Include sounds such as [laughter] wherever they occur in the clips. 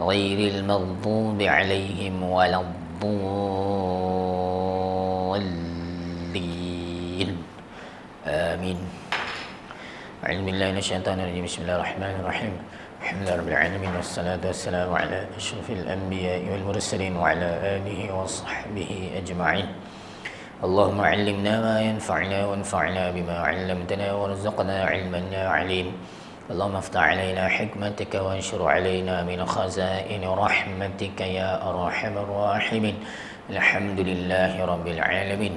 غير المغضوب عليهم ولا الضالين. آمين. أعوذ بالله من الشيطان الرجيم. بسم الله الرحمن الرحيم. الحمد لله رب العالمين والصلاة والسلام على أشرف الأنبياء والمرسلين وعلى آله وصحبه أجمعين. اللهم علمنا ما ينفعنا وانفعنا بما علمتنا وارزقنا علما عليم. اللهم افتح علينا حكمتك وانشر علينا من خزائن رحمتك يا أرحم الراحمين. الحمد لله رب العالمين.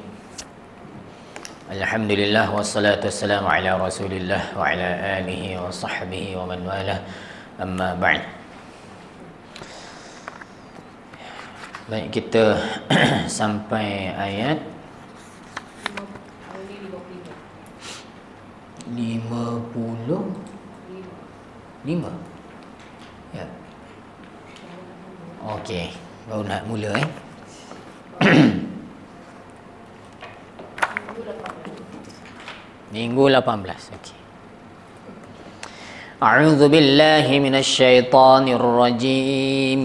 الحمد لله والصلاة والسلام على رسول الله وعلى آله وصحبه ومن والاه. أما بعد. Baik kita [clears throat] sampai ayat 50 Lima? Ya. Okey, baru nak mula eh. Minggu 18. Okey. أعوذ بالله من الشيطان الرجيم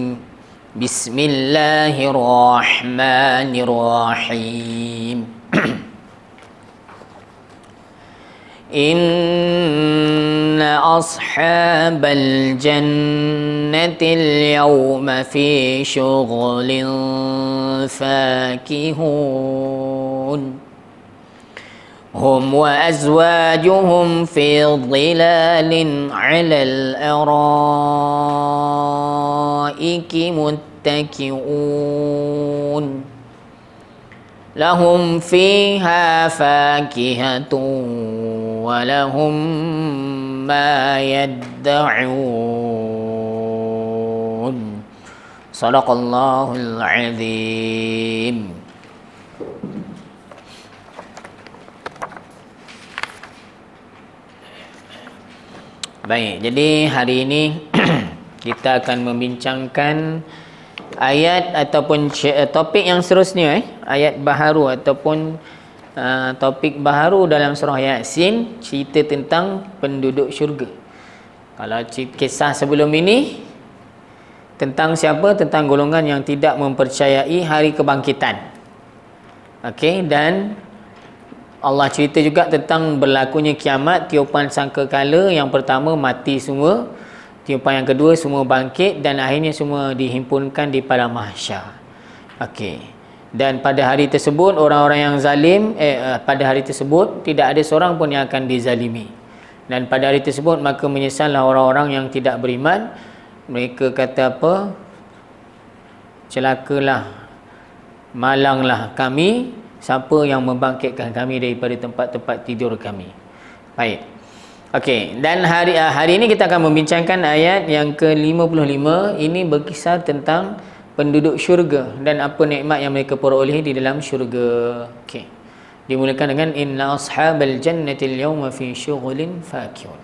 بسم الله الرحمن الرحيم إن أصحاب الجنة اليوم في شغل فاكهون. هم وأزواجهم في ظلال على الأرائك متكئون. لهم فيها فاكهة ولهم ما يدعون صدق الله العظيم Baik, jadi hari ini [clears throat] kita akan membincangkan ayat ataupun topik yang seterusnya eh ayat baharu ataupun uh, topik baharu dalam surah Yasin cerita tentang penduduk syurga. Kalau kisah sebelum ini tentang siapa? Tentang golongan yang tidak mempercayai hari kebangkitan. Okey dan Allah cerita juga tentang berlakunya kiamat, tiupan sangkakala yang pertama mati semua, tiupan yang kedua semua bangkit dan akhirnya semua dihimpunkan di padang mahsyar. Okey. Dan pada hari tersebut orang-orang yang zalim eh, eh, pada hari tersebut tidak ada seorang pun yang akan dizalimi. Dan pada hari tersebut maka menyesallah orang-orang yang tidak beriman. Mereka kata apa? Celakalah malanglah kami siapa yang membangkitkan kami daripada tempat-tempat tidur kami. Baik. Okey, dan hari eh, hari ini kita akan membincangkan ayat yang ke-55 ini berkisar tentang penduduk syurga dan apa nikmat yang mereka peroleh di dalam syurga. Okey. Dimulakan dengan inna ashabal jannati al-yawma fi syughulin fakihun.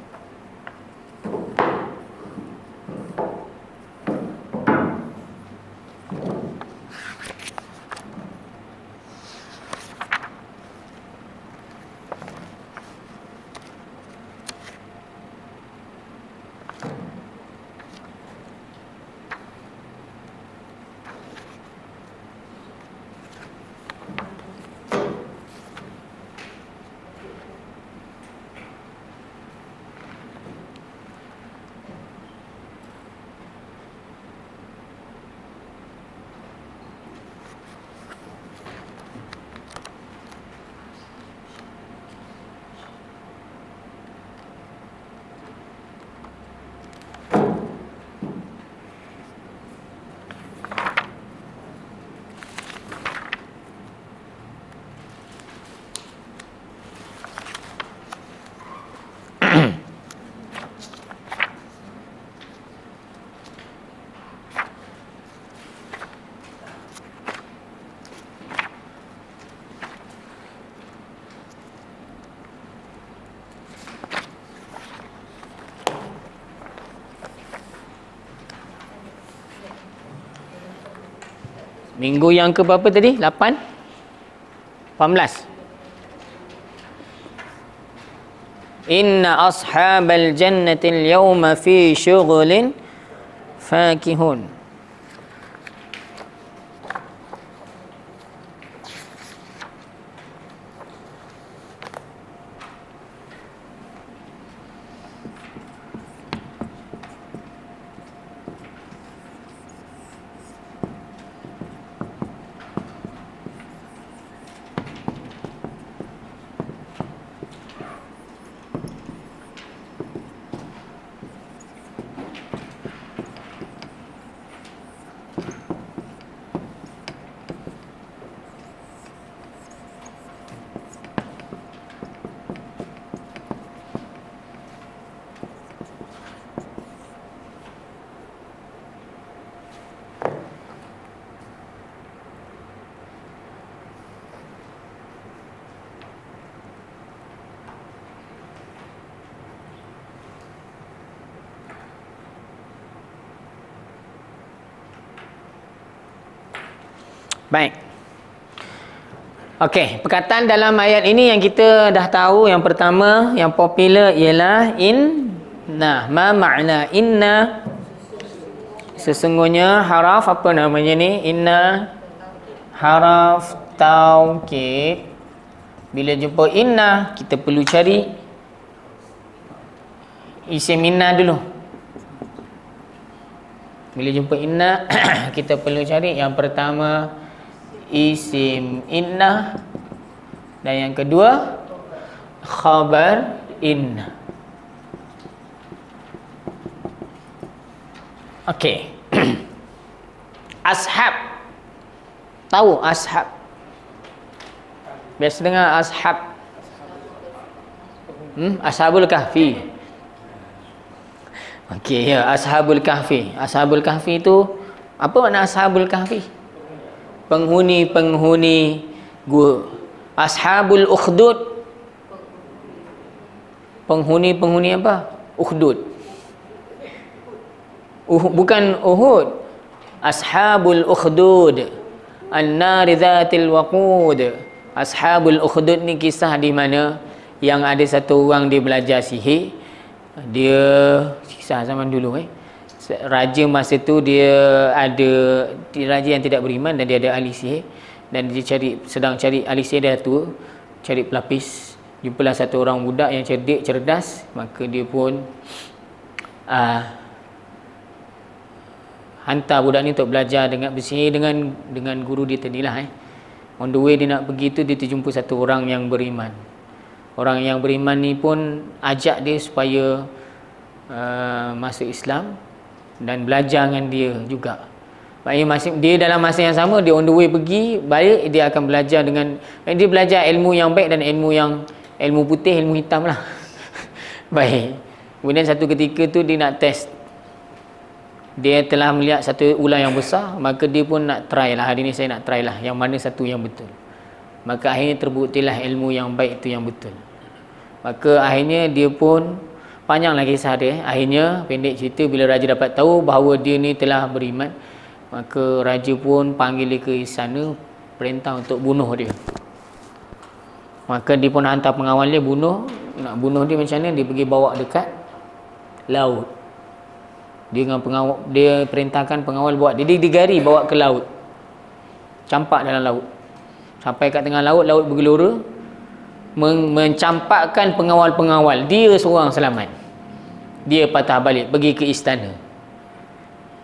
Minggu yang ke berapa tadi? 8? 18. Inna ashabal jannatil yawma fi syughulin fakihun. Baik. Okey, perkataan dalam ayat ini yang kita dah tahu yang pertama yang popular ialah in nah ma makna inna. Sesungguhnya haraf apa namanya ni? Inna haraf taukid bila jumpa inna kita perlu cari isim inna dulu. Bila jumpa inna [clears throat] kita perlu cari yang pertama isim inna. Dan yang kedua khabar inna. Okey. [clears throat] Ashab. Tahu ashab? Biasa dengar ashab. Hmm? Ashabul kahfi. Okey ya ashabul kahfi. Ashabul kahfi itu apa makna ashabul kahfi penghuni-penghuni gua. Ashabul ukhdud. Penghuni-penghuni apa? Ukhdud. Uh, bukan uhud. Ashabul ukhdud. An-nar dzatil waqud. Ashabul ukhdud ni kisah di mana yang ada satu orang dia belajar sihir dia kisah zaman dulu eh raja masa tu dia ada raja yang tidak beriman dan dia ada ahli sihir. Dan dia cari sedang cari ahli sihir dia tua cari pelapis. Jumpalah satu orang budak yang cerdik cerdas. Maka dia pun uh, hantar budak ni untuk belajar dengan bersihir dengan dengan guru dia tadilah eh. On the way dia nak pergi tu dia terjumpa satu orang yang beriman. Orang yang beriman ni pun ajak dia supaya uh, masuk Islam dan belajar dengan dia juga. Maknanya dia dalam masa yang sama dia on the way pergi balik dia akan belajar dengan dia belajar ilmu yang baik dan ilmu yang ilmu putih ilmu hitam lah. [laughs] baik. Kemudian satu ketika tu dia nak test dia telah melihat satu ular yang besar maka dia pun nak try lah hari ni saya nak try lah yang mana satu yang betul maka akhirnya terbuktilah ilmu yang baik itu yang betul maka akhirnya dia pun panjanglah kisah dia. Akhirnya pendek cerita bila raja dapat tahu bahawa dia ni telah beriman maka raja pun panggil dia ke istana perintah untuk bunuh dia. Maka dia pun hantar pengawal dia bunuh. Nak bunuh dia macam mana? Dia pergi bawa dekat laut. Dia dengan pengawal dia perintahkan pengawal buat. Dia digari bawa ke laut. Campak dalam laut. Sampai kat tengah laut laut bergelora mencampakkan pengawal-pengawal. Dia seorang selamat dia patah balik pergi ke istana.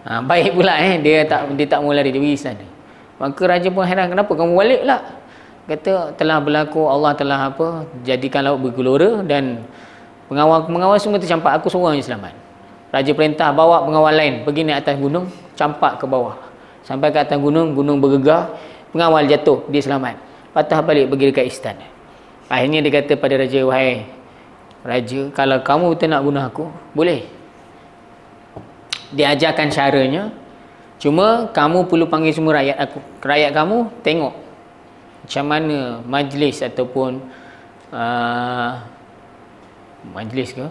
Ha, baik pula eh. Dia tak dia tak mau lari dia pergi istana. Maka raja pun heran kenapa kamu balik lah kata telah berlaku Allah telah apa jadikan laut bergelora dan pengawal-pengawal semua tercampak aku seorang yang selamat. Raja perintah bawa pengawal lain pergi naik atas gunung campak ke bawah. Sampai ke atas gunung gunung bergegar pengawal jatuh dia selamat. Patah balik pergi dekat istana. Akhirnya dia kata pada raja wahai raja kalau kamu betul nak bunuh aku boleh. Dia ajarkan caranya. Cuma kamu perlu panggil semua rakyat aku. Rakyat kamu tengok macam mana majlis ataupun uh, majlis ke?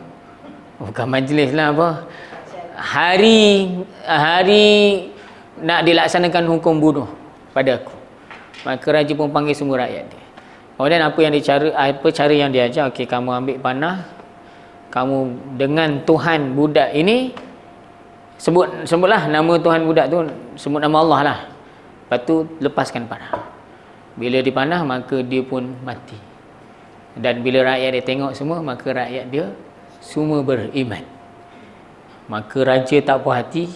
Bukan majlis lah apa? Hari hari nak dilaksanakan hukum bunuh pada aku. Maka raja pun panggil semua rakyat dia. Kemudian apa yang dicara apa cara yang dia ajar? Okey, kamu ambil panah. Kamu dengan Tuhan budak ini sebut sebutlah nama Tuhan budak tu, sebut nama Allah lah. Lepas tu lepaskan panah. Bila dipanah maka dia pun mati. Dan bila rakyat dia tengok semua maka rakyat dia semua beriman. Maka raja tak puas hati.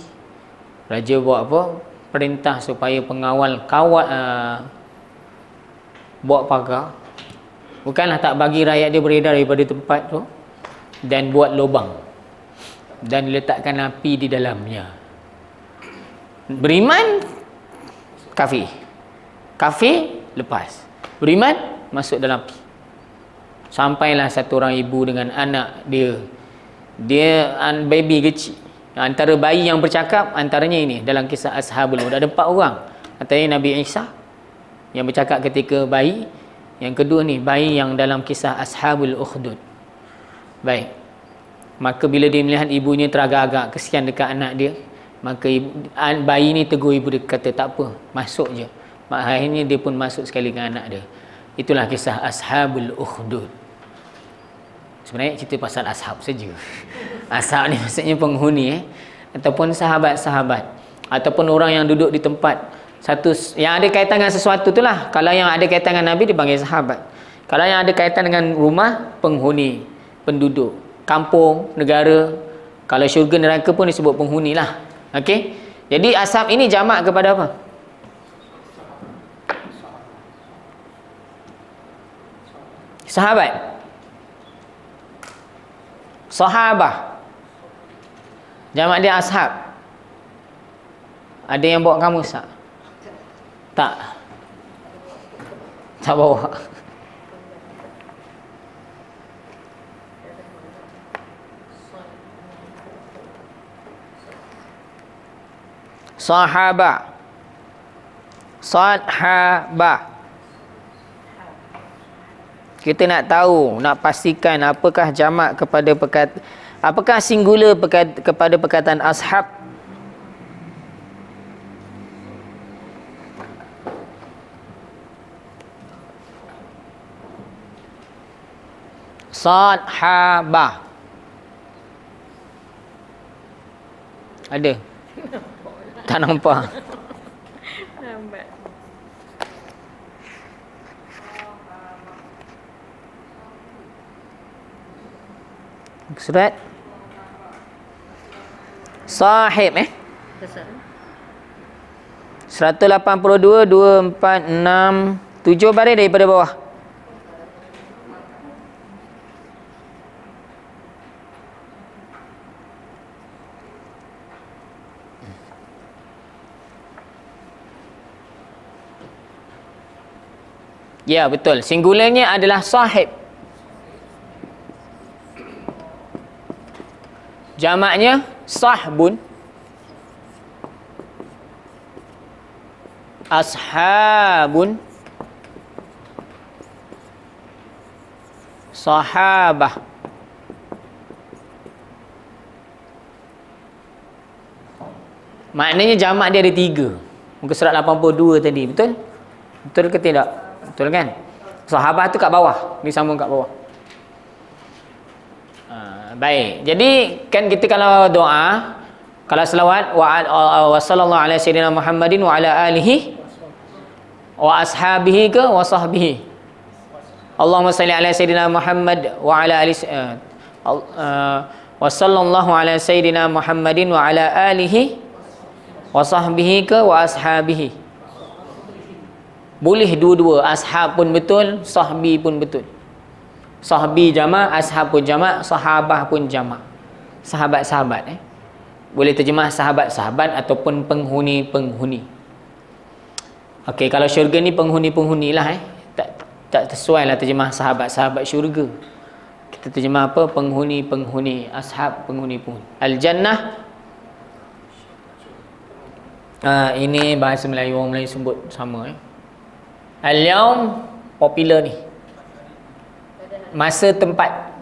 Raja buat apa? Perintah supaya pengawal kawat uh, buat pagar. Bukanlah tak bagi rakyat dia beredar daripada tempat tu dan buat lubang dan letakkan api di dalamnya. Beriman kafir. Kafir lepas. Beriman masuk dalam api. Sampailah satu orang ibu dengan anak dia. Dia baby kecil. Antara bayi yang bercakap antaranya ini dalam kisah Ashabul ada empat orang. Antaranya Nabi Isa yang bercakap ketika bayi. Yang kedua ni bayi yang dalam kisah Ashabul Ukhdud. Baik. Maka bila dia melihat ibunya teragak-agak kesian dekat anak dia, maka ibu, bayi ni tegur ibu dia kata tak apa, masuk je. Akhirnya dia pun masuk sekali dengan anak dia. Itulah kisah Ashabul Ukhdud. Sebenarnya cerita pasal ashab saja. [laughs] Ashab ni maksudnya penghuni eh ataupun sahabat-sahabat ataupun orang yang duduk di tempat satu yang ada kaitan dengan sesuatu itulah. Kalau yang ada kaitan dengan Nabi dipanggil sahabat. Kalau yang ada kaitan dengan rumah penghuni, penduduk, kampung, negara. Kalau syurga neraka pun disebut penghuni lah. Okey. Jadi ashab ini jamak kepada apa? Sahabat. Sahabah. Jamak dia ashab. Ada yang bawa kamu sah? Tak. Tak bawa. Sahabah. Sahabah. Kita nak tahu, nak pastikan apakah jamak kepada perkat apakah singular pekat, kepada perkataan ashab Sahabah. Ada? Tak nampak. surat sahib eh 182 2 4 6 7 baris daripada bawah Ya betul. Singularnya adalah sahib. Jamaknya sahbun ashabun sahabah Maknanya jamak dia ada tiga Muka surat 82 tadi Betul? Betul ke tidak? Betul kan? Sahabat tu kat bawah Disambung kat bawah baik. Jadi kan kita kalau doa kalau selawat wa sallallahu alaihi sayyidina Muhammadin wa ala alihi wa ashabihi ke wa sahbihi. Allahumma salli ala sayyidina Muhammad wa ala ali uh, uh, wa sallallahu ala sayyidina Muhammadin wa ala alihi wa sahbihi ke wa ashabihi. Boleh dua-dua, ashab pun betul, sahbi pun betul. Sahabi jama' ashab pun jama' sahabah pun jama' sahabat-sahabat eh. Boleh terjemah sahabat-sahabat ataupun penghuni-penghuni. Okey kalau syurga ni penghuni-penghuni lah eh. Tak tak sesuai lah terjemah sahabat-sahabat syurga. Kita terjemah apa? Penghuni-penghuni ashab penghuni-penghuni. Al-jannah. Uh, ini bahasa Melayu orang Melayu sebut sama eh al-yaum popular ni. Masa tempat.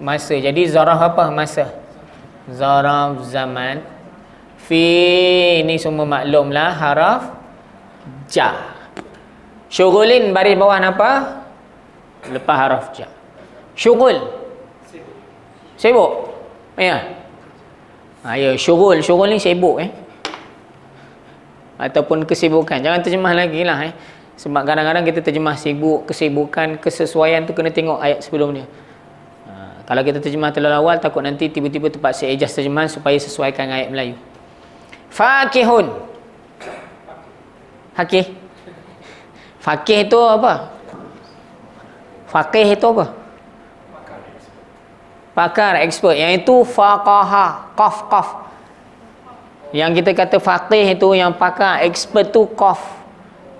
Masa. Jadi zarah apa masa? Zarah zaman. Fi ni semua maklumlah haraf ja. Syughulin baris bawah apa? Lepas haraf ja. Syughul sibuk? Ya. Ha, ya syughul syughul ni sibuk eh. Ataupun kesibukan. Jangan terjemah lagi lah eh sebab kadang-kadang kita terjemah sibuk kesibukan kesesuaian tu kena tengok ayat sebelumnya. Ha, kalau kita terjemah terlalu awal takut nanti tiba-tiba terpaksa ejaz terjemahan supaya sesuaikan ayat Melayu. Fakihun. Fakih. Fakih itu apa? Fakih itu apa? Pakar expert. Yang itu faqaha qaf qaf yang kita kata faqih itu yang pakar expert tu qaf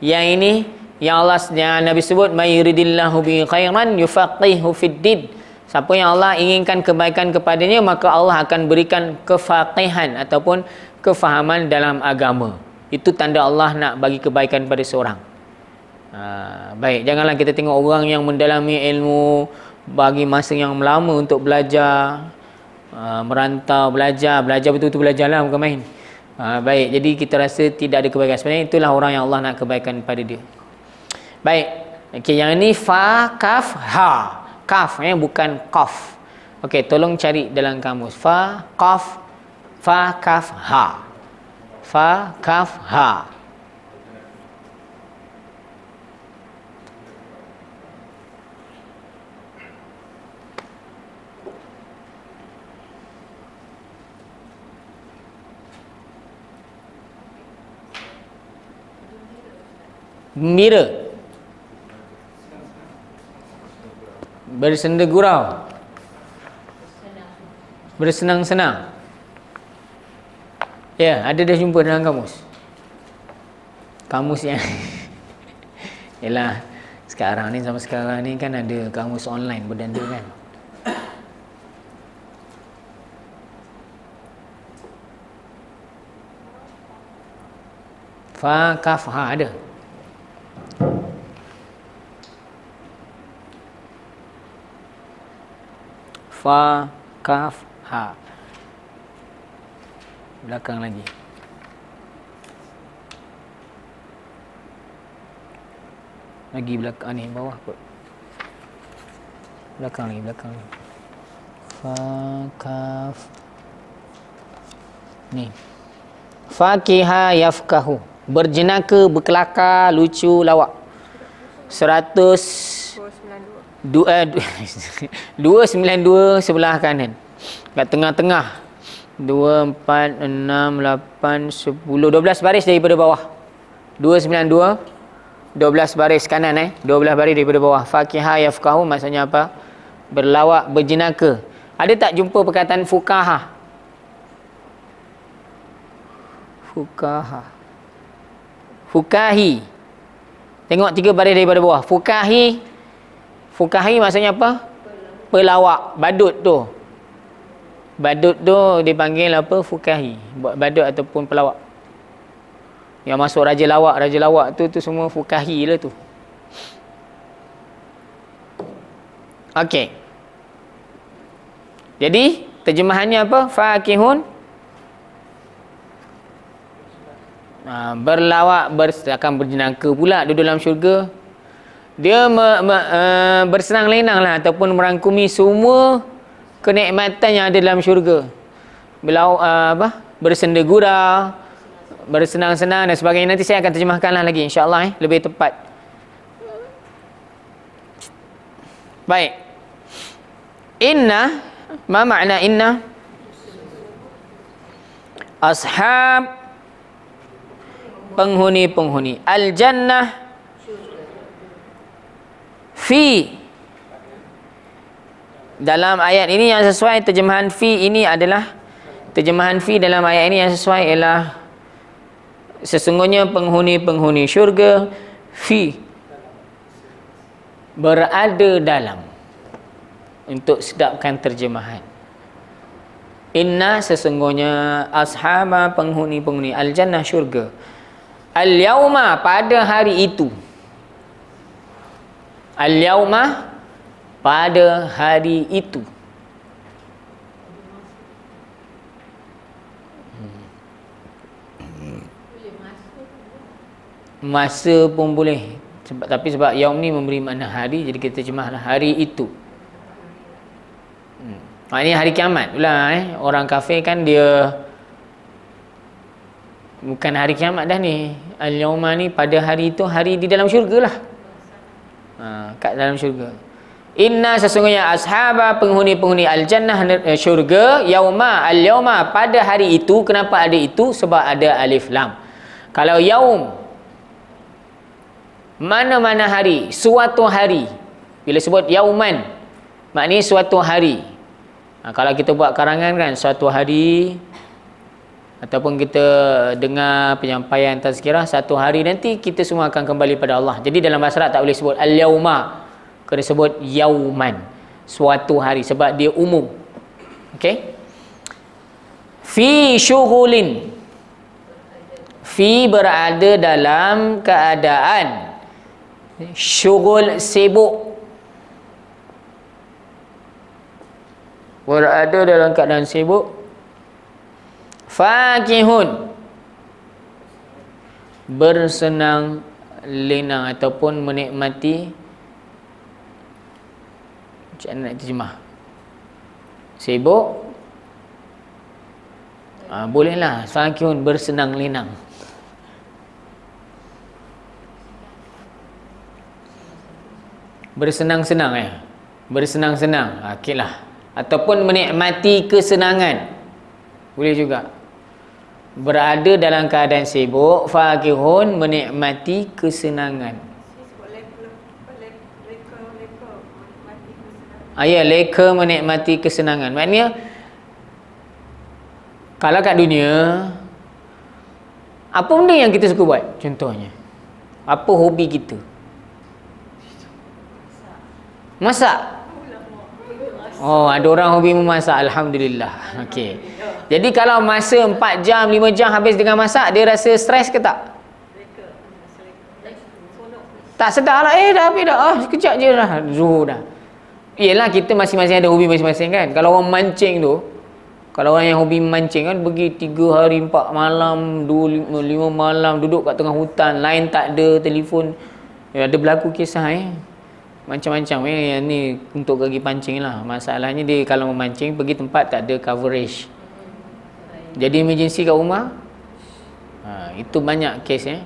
yang ini yang Allah yang Nabi sebut mayridillahu bi khairan yufaqihu fid siapa yang Allah inginkan kebaikan kepadanya maka Allah akan berikan kefaqihan ataupun kefahaman dalam agama. Itu tanda Allah nak bagi kebaikan pada seorang. Ha, baik janganlah kita tengok orang yang mendalami ilmu bagi masa yang lama untuk belajar uh, merantau belajar belajar betul-betul belajar lah bukan main uh, baik. Jadi kita rasa tidak ada kebaikan sebenarnya. Itulah orang yang Allah nak kebaikan pada dia. Baik. Okay, yang ini fa kaf ha. Kaf ya bukan qaf. Okey tolong cari dalam kamus. Fa kaf fa kaf ha. Fa kaf ha gembira bersenda gurau. Bersenang-senang. Ya ada dah jumpa dalam kamus? Kamus yang [laughs] yalah sekarang ni sama sekarang ni kan ada kamus online berdanda kan? Fa kaf ha ada fa kaf ha. Belakang lagi. Lagi belakang ni bawah kot. Belakang lagi belakang lagi. Fa kaf. Ni. Fakiha yafkahu berjenaka berkelakar lucu lawak. 100 dua, [laughs] dua sembilan dua sebelah kanan. Kat tengah-tengah. Dua empat enam lapan sepuluh. Dua belas baris daripada bawah. Dua sembilan dua dua belas baris kanan eh. Dua belas baris daripada bawah. Fakiha yafkahu maksudnya apa? Berlawak berjenaka. Ada tak jumpa perkataan fukaha? Fukaha fukahi tengok tiga baris daripada bawah fukahi Fukahi maksudnya apa? Pelawak. Badut tu. Badut tu dipanggil apa? Fukahi. Badut ataupun pelawak. Yang masuk Raja Lawak. Raja Lawak tu tu semua fukahi lah tu. Okey. Jadi, terjemahannya apa? Fakihun. Ha, berlawak, ber, akan berjenaka pula di dalam syurga. Dia me, me, uh, bersenang lenang lah ataupun merangkumi semua kenikmatan yang ada dalam syurga. Bila uh, apa? Bersenda gurau bersenang-senang dan sebagainya. Nanti saya akan terjemahkanlah lagi insyaallah eh lebih tepat. Baik. Inna ma makna inna? Ashab penghuni-penghuni al jannah fi. Dalam ayat ini yang sesuai terjemahan fi ini adalah terjemahan fi dalam ayat ini yang sesuai ialah sesungguhnya penghuni-penghuni syurga fi. Berada dalam. Untuk sedapkan terjemahan. Inna sesungguhnya ashaba penghuni-penghuni al-jannah syurga al-yauma pada hari itu Al-yawma pada hari itu. masa pun boleh sebab tapi sebab yaum ni memberi makna hari jadi kita terjemahlah hari itu hmm. maknanya hari kiamat pula eh orang kafir kan dia bukan hari kiamat dah ni al-yauma ni pada hari itu hari di dalam syurga lah ha, kat dalam syurga Inna sesungguhnya ashaba penghuni-penghuni al-jannah eh, syurga yauma al-yauma pada hari itu kenapa ada itu sebab ada alif lam. Kalau yaum mana-mana hari, suatu hari. Bila sebut yauman maknanya suatu hari. Ha, kalau kita buat karangan kan suatu hari ataupun kita dengar penyampaian tazkirah satu hari nanti kita semua akan kembali pada Allah. Jadi dalam bahasa Arab tak boleh sebut al-yauma kena sebut yauman. Suatu hari sebab dia umum. Okey? Fi syughulin. Fi berada dalam keadaan syughul sibuk. Berada dalam keadaan sibuk fakihun. Bersenang lenang ataupun menikmati macam mana nak terjemah. Sibuk? Ha, bolehlah. Fakihun bersenang lenang bersenang-senang eh? Bersenang-senang. Ha, okeylah. Ataupun menikmati kesenangan boleh juga berada dalam keadaan sibuk fakihun menikmati kesenangan Ayah leka menikmati kesenangan. Maknanya kalau kat dunia apa benda yang kita suka buat? Contohnya. Apa hobi kita? Masak. Oh, ada orang hobi memasak. Alhamdulillah. Okey. Jadi kalau masa 4 jam, 5 jam habis dengan masak, dia rasa stres ke tak? Tak sedar lah. Eh, dah habis dah. Ah, sekejap je dah. Zuhur dah. Yelah kita masing-masing ada hobi masing-masing kan Kalau orang mancing tu Kalau orang yang hobi mancing kan Pergi 3 hari 4 malam 2, 5, 5 malam Duduk kat tengah hutan Lain tak ada telefon ya, Ada berlaku kisah eh Macam-macam. Eh Yang ni untuk pergi pancing lah. Masalahnya dia kalau memancing Pergi tempat tak ada coverage. Jadi emergency kat rumah? Ha, Itu banyak kes eh.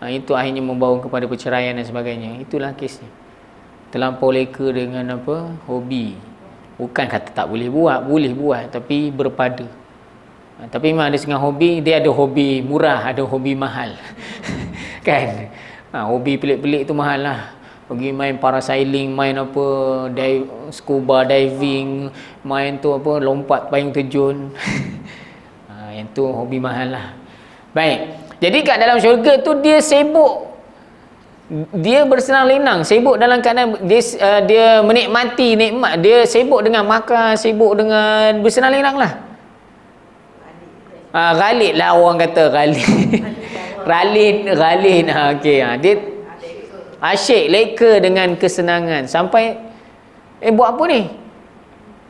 Ha, Itu akhirnya membawa kepada perceraian dan sebagainya. Itulah kesnya terlampau leka dengan apa? Hobi. Bukan kata tak boleh buat boleh buat tapi berpada. Ha, tapi memang ada setengah hobi dia ada hobi murah ada hobi mahal. [laughs] Kan? Ha, hobi pelik-pelik tu mahal lah pergi main parasailing main apa dive, scuba diving main tu apa lompat payung terjun. Ha, [laughs] yang tu hobi mahal lah. Baik jadi kat dalam syurga tu dia sibuk. Dia bersenang lenang sibuk dalam keadaan dia uh, dia menikmati nikmat. Dia sibuk dengan makan sibuk dengan bersenang lenang lah. Ah uh, ghalid lah orang kata ghalid ghalid [laughs] ghalid ha okey. Ha dia asyik leka dengan kesenangan sampai eh buat apa ni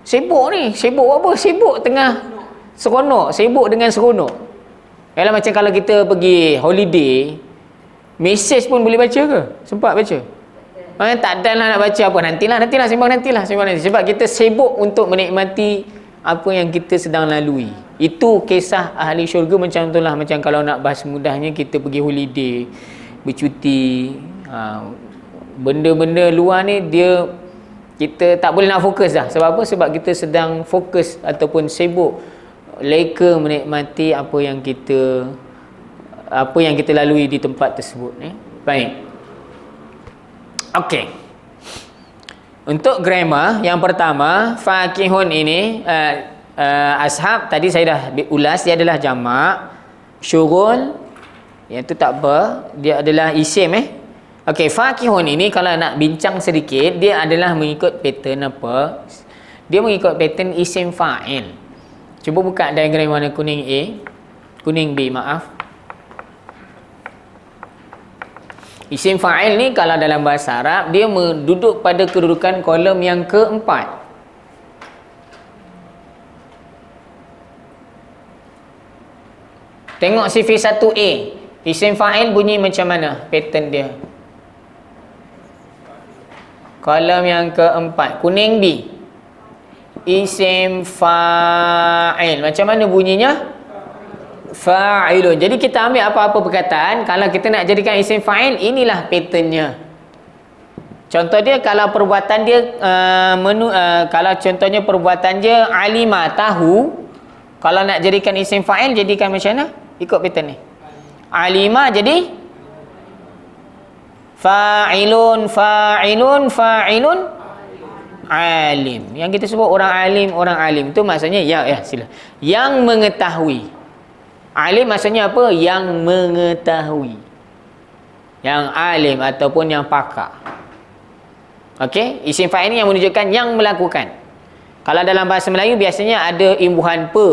sibuk ni sibuk apa sibuk tengah seronok sibuk dengan seronok Yalah macam kalau kita pergi holiday Mesej pun boleh baca ke? Sempat baca? Eh, tak ada lah nak baca apa. Nantilah, nantilah. Sembang nantilah. Sembang nanti. Sebab kita sibuk untuk menikmati apa yang kita sedang lalui. Itu kisah ahli syurga macam tu lah. Macam kalau nak bahas mudahnya, kita pergi holiday, bercuti. Ha, benda-benda luar ni, dia kita tak boleh nak fokus dah. Sebab apa? Sebab kita sedang fokus ataupun sibuk leka menikmati apa yang kita apa yang kita lalui di tempat tersebut ni. Baik. Okey. Untuk grammar yang pertama, faqihun ini uh, uh, ashab tadi saya dah ulas dia adalah jamak syughul yang tu tak apa, dia adalah isim eh. Okey, faqihun ini kalau nak bincang sedikit, dia adalah mengikut pattern apa? Dia mengikut pattern isim fa'il. Cuba buka diagram warna kuning A, kuning B, maaf. Isim fa'il ni kalau dalam bahasa Arab dia duduk pada kedudukan kolom yang keempat. Tengok CV1A. Isim fa'il bunyi macam mana pattern dia? Kolom yang keempat, kuning B. Isim fa'il. Macam mana bunyinya? Fa'ilun. Jadi kita ambil apa-apa perkataan, kalau kita nak jadikan isim fa'il, inilah patternnya. Contoh dia kalau perbuatan dia uh, menu uh, kalau contohnya perbuatan dia alima tahu, kalau nak jadikan isim fa'il jadikan macam mana? Ikut pattern ni. Alima jadi fa'ilun fa'ilun fa'ilun alim. Yang kita sebut orang alim orang alim. Itu maksudnya ya ya sila. Yang mengetahui. Alim maksudnya apa? Yang mengetahui. Yang alim ataupun yang pakar. Okey? Isim fa'il ini yang menunjukkan yang melakukan. Kalau dalam bahasa Melayu biasanya ada imbuhan pe.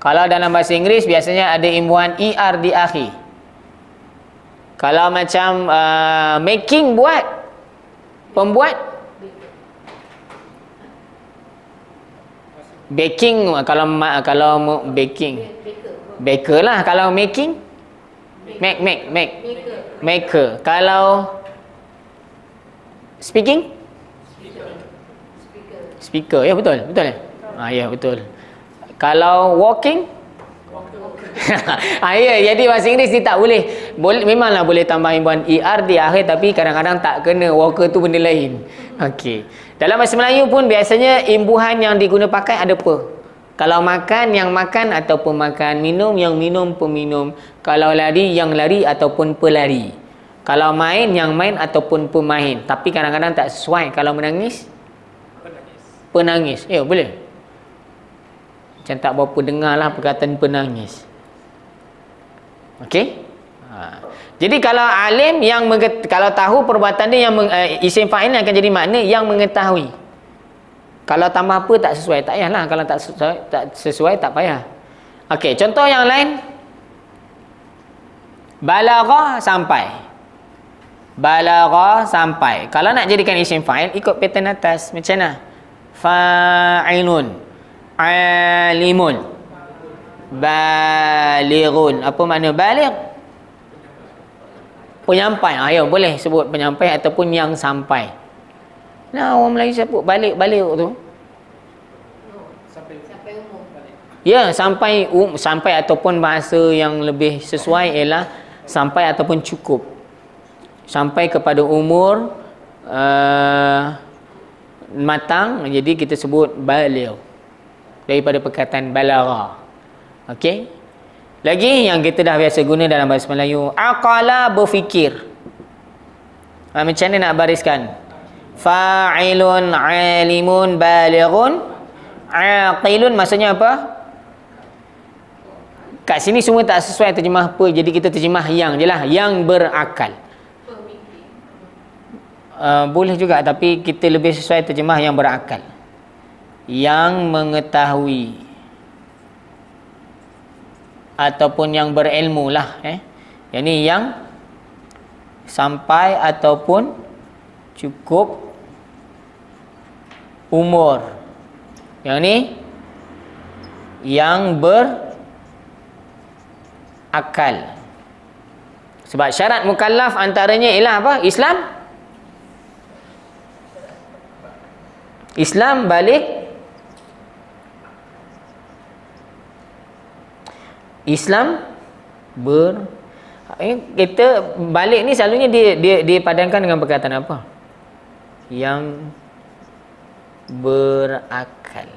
Kalau dalam bahasa Inggeris biasanya ada imbuhan er di akhir kalau macam uh, making buat pembuat? Baking kalau kalau baking. Baker lah kalau making. Make make make maker. Kalau speaking? Speaker. Ya betul betul. Ah ya betul. Kalau walking ha, [laughs] ya, jadi bahasa Inggeris ni tak boleh. boleh memanglah boleh tambah imbuhan ER di akhir tapi kadang-kadang tak kena walker tu benda lain. Okey. Dalam bahasa Melayu pun biasanya imbuhan yang diguna pakai ada apa? Kalau makan yang makan ataupun makan, minum yang minum peminum, kalau lari yang lari ataupun pelari. Kalau main yang main ataupun pemain. Tapi kadang-kadang tak sesuai kalau menangis penangis. Penangis. Ya, boleh. Macam tak berapa dengar lah perkataan penangis. Okey? Ha. Jadi kalau alim yang kalau tahu perbuatan dia yang uh, isim fa'il akan jadi makna yang mengetahui. Kalau tambah apa tak sesuai tak payahlah kalau tak sesuai tak sesuai tak payah. Okey, contoh yang lain. Balagha sampai. Balagha sampai. Kalau nak jadikan isim fa'il ikut pattern atas macam mana? Fa'ilun. Alimun balighun. Apa makna baligh? Penyampai. Ha, ya boleh sebut penyampai ataupun yang sampai. Nah orang Melayu sebut balik balik tu. Ya, sampai um, sampai ataupun bahasa yang lebih sesuai ialah sampai ataupun cukup. Sampai kepada umur uh, matang, jadi kita sebut baligh. Daripada perkataan balagha. Okey. Lagi yang kita dah biasa guna dalam bahasa Melayu, aqala berfikir. Ha, macam mana nak bariskan? Fa'ilun alimun balighun aqilun maksudnya apa? Kat sini semua tak sesuai terjemah apa. Jadi kita terjemah yang je lah. Yang berakal. Uh, boleh juga tapi kita lebih sesuai terjemah yang berakal. Yang mengetahui ataupun yang berilmu lah eh. Yang ni yang sampai ataupun cukup umur. Yang ni yang berakal. Sebab syarat mukallaf antaranya ialah apa? Islam. Islam balik Islam ber eh, kita balik ni selalunya dia dia dipadankan dengan perkataan apa? Yang berakal.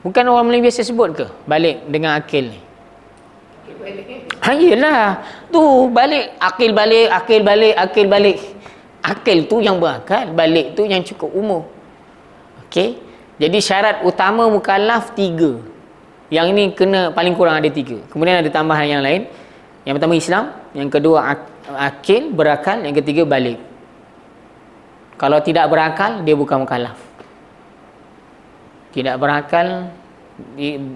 Bukan orang Melayu biasa sebut ke balik dengan akil ni? Ha iyalah. Tu balik akil balik, akil balik, akil balik. Akil tu yang berakal, balik tu yang cukup umur. Okey. Jadi syarat utama mukallaf tiga. Yang ini kena paling kurang ada tiga. Kemudian ada tambahan yang lain. Yang pertama Islam. Yang kedua akil, berakal. Yang ketiga balik. Kalau tidak berakal, dia bukan mukallaf. Tidak berakal,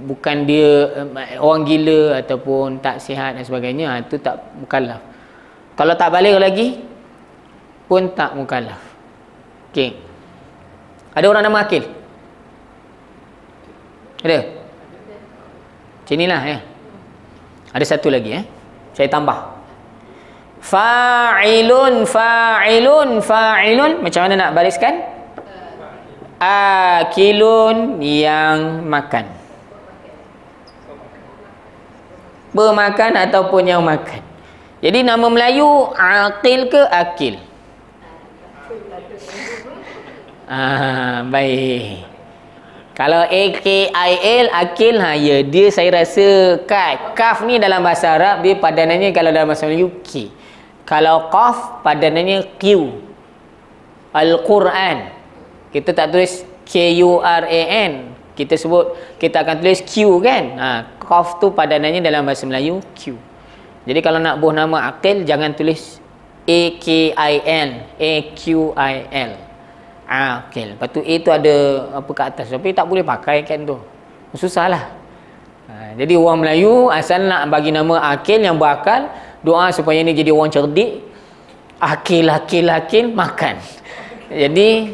bukan dia eh, orang gila ataupun tak sihat dan sebagainya. Itu tak mukallaf. Kalau tak balik lagi, pun tak mukallaf. Okey. Ada orang nama akil? Ada? Macam inilah ya. Ada satu lagi eh. Saya tambah. Fa'ilun fa'ilun fa'ilun macam mana nak bariskan? Akilun yang makan. Bermakan ataupun yang makan. Jadi nama Melayu akil ke akil? Ah, baik. Kalau A K I L akil ha ya dia saya rasa kaf kaf ni dalam bahasa Arab dia padanannya kalau dalam bahasa Melayu K. Kalau qaf padanannya Q. Al-Quran. Kita tak tulis K U R A N. Kita sebut kita akan tulis Q kan. Ha qaf tu padanannya dalam bahasa Melayu Q. Jadi kalau nak buh nama akil jangan tulis A K I L A Q I L akil. Lepas tu A tu ada apa kat atas. Tapi tak boleh pakai kan tu. Susahlah. Ha, jadi orang Melayu asal nak bagi nama akil yang berakal, doa supaya ni jadi orang cerdik. Akil, akil, akil, makan. Jadi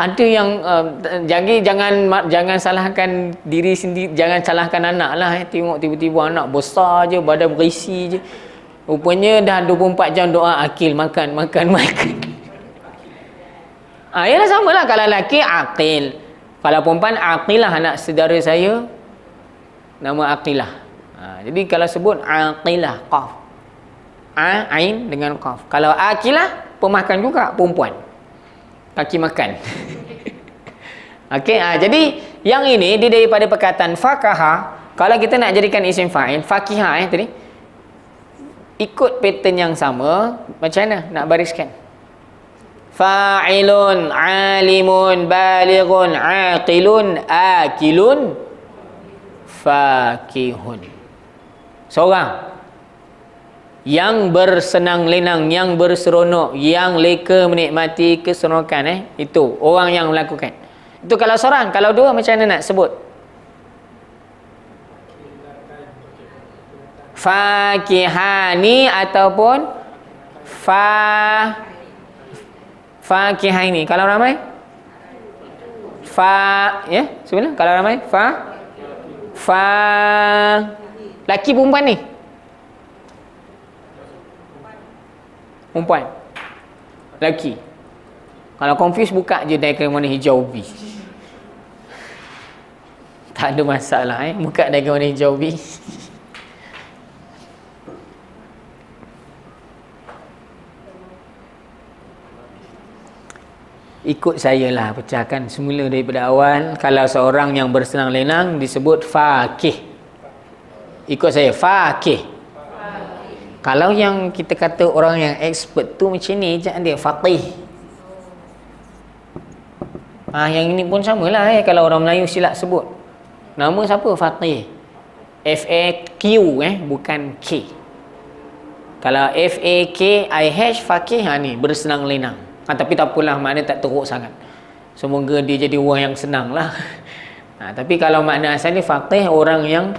ada yang uh, jadi jangan jangan salahkan diri sendiri, jangan salahkan anak lah. Eh. Tengok tiba-tiba anak besar je, badan berisi je. Rupanya dah 24 jam doa akil, makan, makan, [laughs] makan. Ah, ialah sama lah kalau lelaki aqil. Kalau perempuan aqilah anak saudara saya nama aqilah. Ha, jadi kalau sebut aqilah qaf. A ain dengan qaf. Kalau aqilah pemakan juga perempuan. Kaki makan. [laughs] Okey, ha, jadi yang ini dia daripada perkataan fakaha. Kalau kita nak jadikan isim fa'il, fakihah eh tadi. Ikut pattern yang sama, macam mana nak bariskan? Fa'ilun alimun balighun aqilun akilun fakihun. Seorang yang bersenang lenang yang berseronok yang leka menikmati keseronokan eh? Itu orang yang melakukan. Itu kalau seorang kalau dua macam mana nak sebut? Fakihani ataupun fa fakihah ini kalau ramai? Fa ya? Sebenarnya kalau ramai? Fa? Fa. Laki perempuan ni? Perempuan. Laki kalau confuse buka je diagram warna hijau B [laughs] tak ada masalah eh. Buka diagram warna hijau B [laughs] ikut saya lah pecahkan semula daripada awal. Kalau seorang yang bersenang lenang disebut fakih. Ikut saya fakih. Kalau yang kita kata orang yang expert tu macam ni jangan dia faqih ah yang ini pun samalah eh. Kalau orang Melayu silap sebut. Nama siapa? Faqih F A Q eh bukan K. Kalau F A K I H faqih ha ni bersenang lenang ha, tapi tak apalah makna tak teruk sangat. Semoga dia jadi orang yang senang lah. Ha, [laughs] tapi kalau makna asal ni faqih orang yang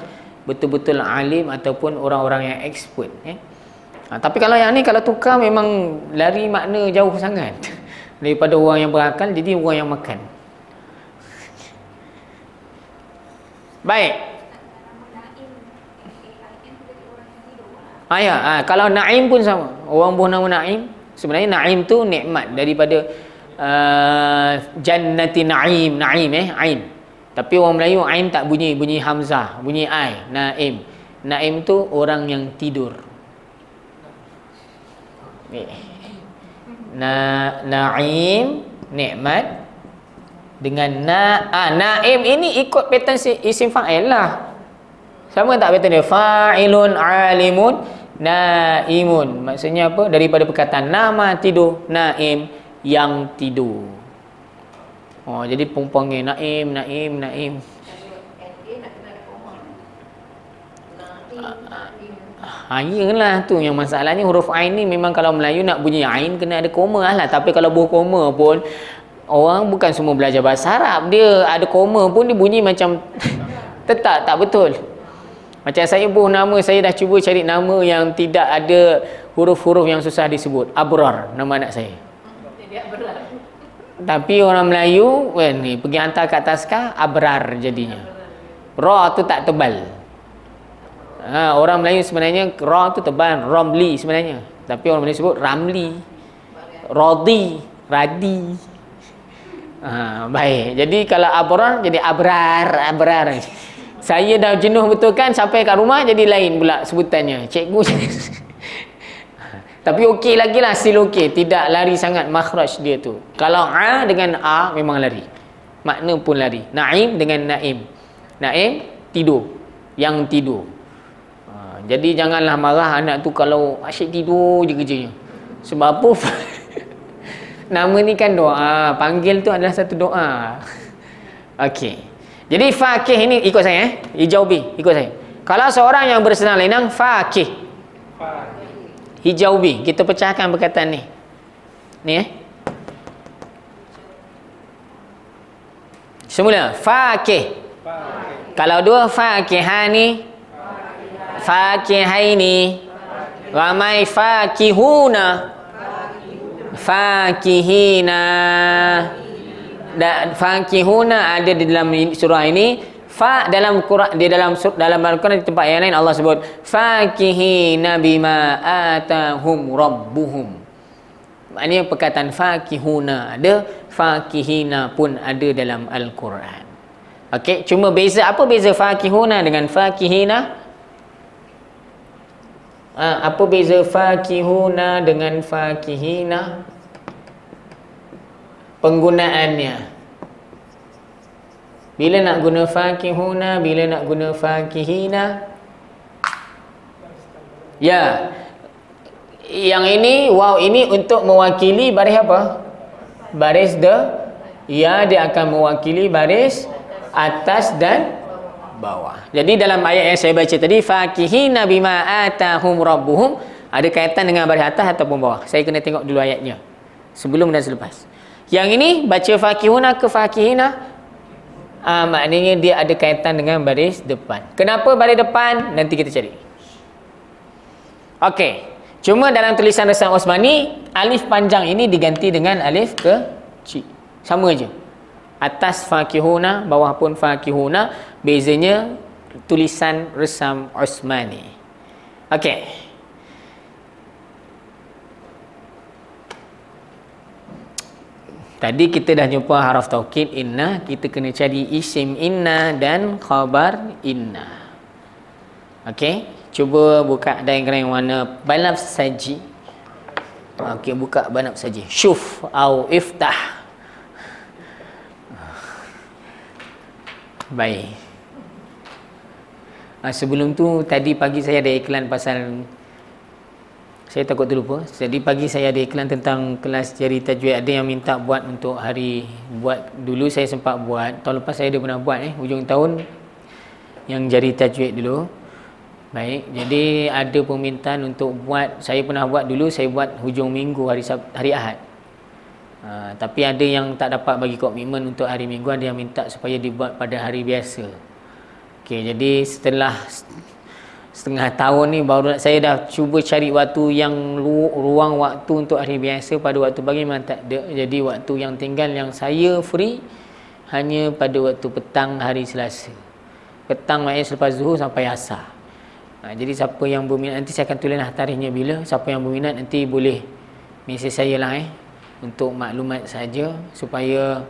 betul-betul alim ataupun orang-orang yang expert eh? ha, tapi kalau yang ni kalau tukar memang lari makna jauh sangat. [laughs] Daripada orang yang berakal jadi orang yang makan. [laughs] Baik. Ah ya, ah, kalau Naim pun sama. Orang pun nama Naim, sebenarnya naim tu nikmat daripada uh, jannati naim. Naim eh ain. Tapi orang Melayu ain tak bunyi. Bunyi hamzah bunyi ai naim. Naim tu orang yang tidur. Na naim nikmat dengan na ah, naim ini ikut pattern isim fa'il lah. Sama tak pattern dia? Fa'ilun alimun naimun. Maksudnya apa? Daripada perkataan nama tidur naim yang tidur. Oh jadi ni naim naim naim. Ha, iyalah tu yang masalahnya. Huruf ain ni memang kalau Melayu nak bunyi ain kena ada koma lah. Tapi kalau buh koma pun orang bukan semua belajar bahasa Arab. Dia ada koma pun dia bunyi macam [laughs] tetap tak betul macam saya buh nama, saya dah cuba cari nama yang tidak ada huruf-huruf yang susah disebut. Abrar, nama anak saya. Tapi orang Melayu, well, ni, pergi hantar kat taska, abrar jadinya. Ra tu tak tebal. Ha, orang Melayu sebenarnya ra tu tebal, romli sebenarnya. Tapi orang Melayu sebut ramli. Rodi, radi. Ha, baik. Jadi kalau abrar jadi abrar, abrar. Saya dah jenuh betul kan sampai kat rumah jadi lain pula sebutannya. Cikgu [laughs] Tapi okey lagi lah still okey. Tidak lari sangat makhraj dia tu. Kalau A dengan A memang lari. Makna pun lari. Naim dengan Naim. Naim tidur. Yang tidur. Ha, jadi janganlah marah anak tu kalau asyik tidur je kerjanya. Sebab apa? [laughs] Nama ni kan doa. Panggil tu adalah satu doa. Okey. Jadi fakih ini ikut saya eh. Hijau B ikut saya. Kalau seorang yang bersenang lenang fakih. Hijau B. Kita pecahkan perkataan ni. Ni eh. Semula fakih. Kalau dua fakihah ni fakihaini ramai fakihuna fakihina dan fakihuna ada di dalam surah ini. Fa dalam Quran di dalam dalam Al-Quran di tempat yang lain Allah sebut fakihina bima atahum rabbuhum. Maknanya perkataan fakihuna ada fakihina pun ada dalam Al-Quran. Okey cuma beza apa beza fakihuna dengan fakihina ha, apa beza fakihuna dengan fakihina penggunaannya. Bila nak guna fakihuna bila nak guna fakihina? Ya. Yang ini wow ini untuk mewakili baris apa? Baris the? Ya dia akan mewakili baris atas dan bawah. Jadi dalam ayat yang saya baca tadi fakihina bima atahum rabbuhum ada kaitan dengan baris atas ataupun bawah. Saya kena tengok dulu ayatnya sebelum dan selepas yang ini baca fakihuna ke fakihina uh, maknanya dia ada kaitan dengan baris depan. Kenapa baris depan? Nanti kita cari. Okey. Cuma dalam tulisan Resam Osmani, alif panjang ini diganti dengan alif kecil. Sama aja. Atas fakihuna, bawah pun fakihuna, bezanya tulisan Resam Osmani. Okey. Tadi kita dah jumpa haraf taukid inna, kita kena cari isim inna dan khabar inna. Okey, cuba buka diagram warna balaf saji. Okey, buka balaf saji. Syuf au iftah. Baik. Ah, sebelum tu tadi pagi saya ada iklan pasal saya takut terlupa. Jadi pagi saya ada iklan tentang kelas jari tajwid. Ada yang minta buat untuk hari buat dulu saya sempat buat. Tahun lepas saya ada pernah buat eh hujung tahun yang jari tajwid dulu. Baik, jadi ada permintaan untuk buat saya pernah buat dulu saya buat hujung minggu hari hari Ahad. Ha, tapi ada yang tak dapat bagi komitmen untuk hari minggu ada yang minta supaya dibuat pada hari biasa. Okey, jadi setelah setengah tahun ni baru saya dah cuba cari waktu yang lu, ruang waktu untuk hari biasa pada waktu pagi. Memang tak ada. Jadi waktu yang tinggal yang saya free hanya pada waktu petang hari Selasa. Petang maknanya selepas zuhur sampai asar. Ha, jadi siapa yang berminat nanti saya akan tulislah tarikhnya bila. Siapa yang berminat nanti boleh mesej saya lah eh untuk maklumat saja supaya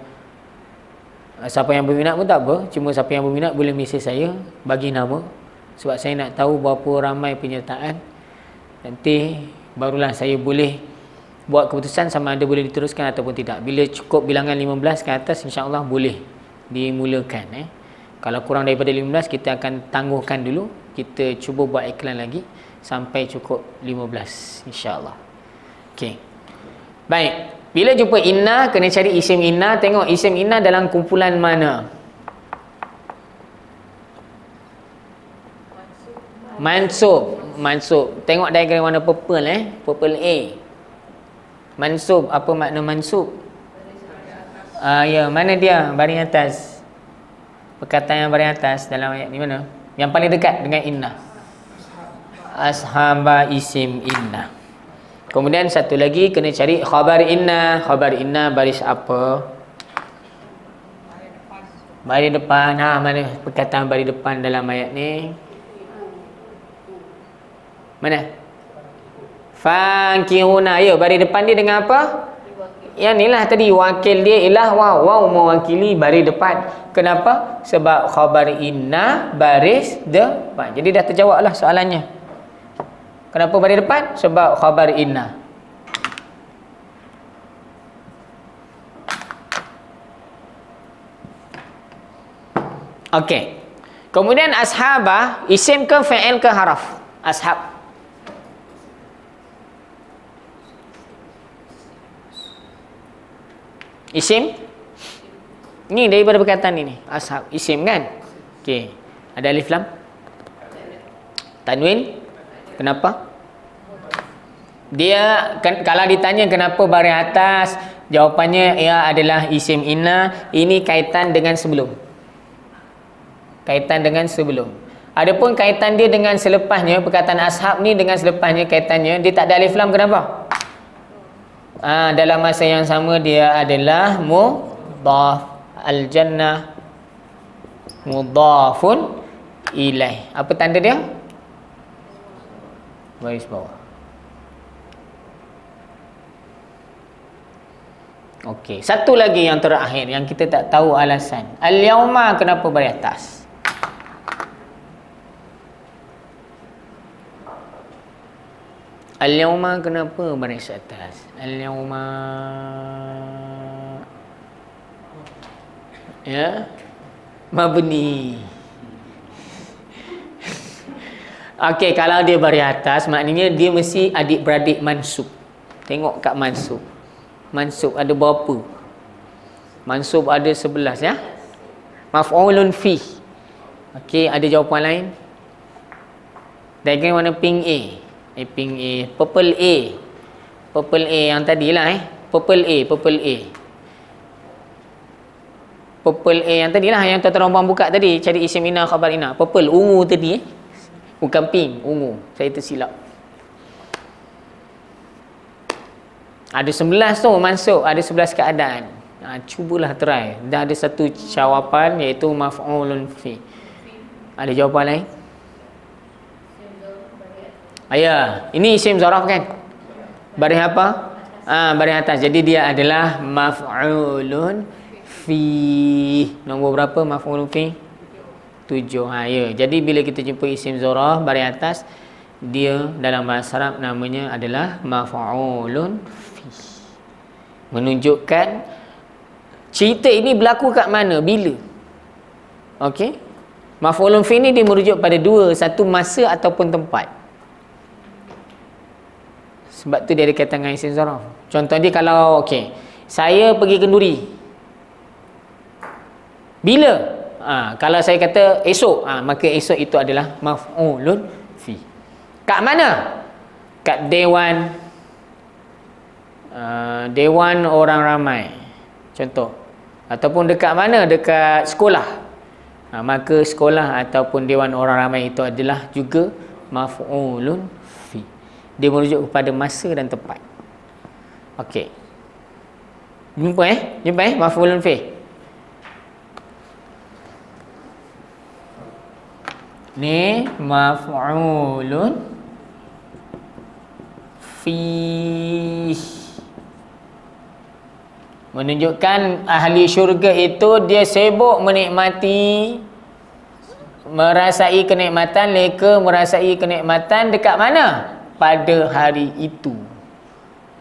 ha, siapa yang berminat pun tak apa. Cuma siapa yang berminat boleh mesej saya bagi nama sebab saya nak tahu berapa ramai penyertaan. Nanti barulah saya boleh buat keputusan sama ada boleh diteruskan ataupun tidak. Bila cukup bilangan 15 ke atas insyaAllah boleh dimulakan eh. kalau kurang daripada 15 kita akan tangguhkan dulu. Kita cuba buat iklan lagi sampai cukup 15 insyaAllah. Ok baik. Bila jumpa inna kena cari isim inna. Tengok isim inna dalam kumpulan mana Mansub, mansub. Tengok diagram warna purple eh, purple A. Mansub, apa makna mansub? Ah uh, ya, mana dia? Baring atas. Perkataan yang baring atas dalam ayat ni mana? Yang paling dekat dengan inna. Ashaba isim inna. Kemudian satu lagi kena cari khabar inna. Khabar inna baris apa? Baris depan. Ha, mana perkataan baris depan dalam ayat ni? Mana? Fankihuna. Ya, baris depan dia dengan apa? Yang inilah tadi wakil dia ialah waw. Waw mewakili baris depan. Kenapa? Sebab khabar inna baris depan. Jadi dah terjawablah soalannya. Kenapa baris depan? Sebab khabar inna. Okey. Kemudian ashabah isim ke fa'il ke haraf? Ashab. Isim? Ni daripada perkataan ini. Ashab. Isim kan? Okey. Ada alif lam? Tanwin? Kenapa? Dia kan, kalau ditanya kenapa baris atas, jawapannya ia adalah isim inna. Ini kaitan dengan sebelum. Kaitan dengan sebelum. Adapun kaitan dia dengan selepasnya, perkataan ashab ni dengan selepasnya kaitannya, dia tak ada alif lam kenapa? Ha, dalam masa yang sama dia adalah mudhaf al-jannah mudhafun ilaih apa tanda dia baris bawah Okey, satu lagi yang terakhir yang kita tak tahu alasan. Al-yauma kenapa baris atas? Al-yawma kenapa baris atas? Al-yawma Ya Mabni Okey, kalau dia baris atas Maknanya dia mesti adik-beradik mansub. Tengok kat mansub. Mansub ada berapa? Mansub ada sebelas ya? Maf'ulun fi. Okey, ada jawapan lain? Diagram warna pink A. A pink A. Purple A purple A yang tadi lah eh. Purple A purple A. Purple A yang tadi lah yang tuan-tuan puan buka tadi cari isim ina khabar ina purple ungu tadi eh. Bukan pink ungu. Saya tersilap. Ada sebelas tu masuk. Ada sebelas keadaan. Ha, cubalah try. Dah ada satu jawapan iaitu maf'ulun fi. Ada jawapan lain? Ayah, ini isim zaraf kan? Baris apa? Ah, ha, baris atas. Jadi dia adalah maf'ulun fi. Nombor berapa maf'ulun fi? Tujuh. Ha, ya. Jadi bila kita jumpa isim zaraf baris atas, dia dalam bahasa Arab namanya adalah maf'ulun fi. Menunjukkan cerita ini berlaku kat mana? Bila? Okey. Maf'ulun fi ni dia merujuk pada dua, satu masa ataupun tempat. Sebab tu dia ada kaitan dengan isim zaraf. Contoh dia kalau okey, saya pergi kenduri. Bila? Ha, kalau saya kata esok, ha, maka esok itu adalah maf'ulun fi. Kat mana? Kat dewan uh, dewan orang ramai. Contoh. Ataupun dekat mana? Dekat sekolah. Ha, maka sekolah ataupun dewan orang ramai itu adalah juga maf'ulun dia merujuk kepada masa dan tempat. Okey jumpa eh? Jumpa eh? Maf'ulun fi ni maf'ulun fi menunjukkan ahli syurga itu dia sibuk menikmati merasai kenikmatan leka merasai kenikmatan dekat mana pada hari itu.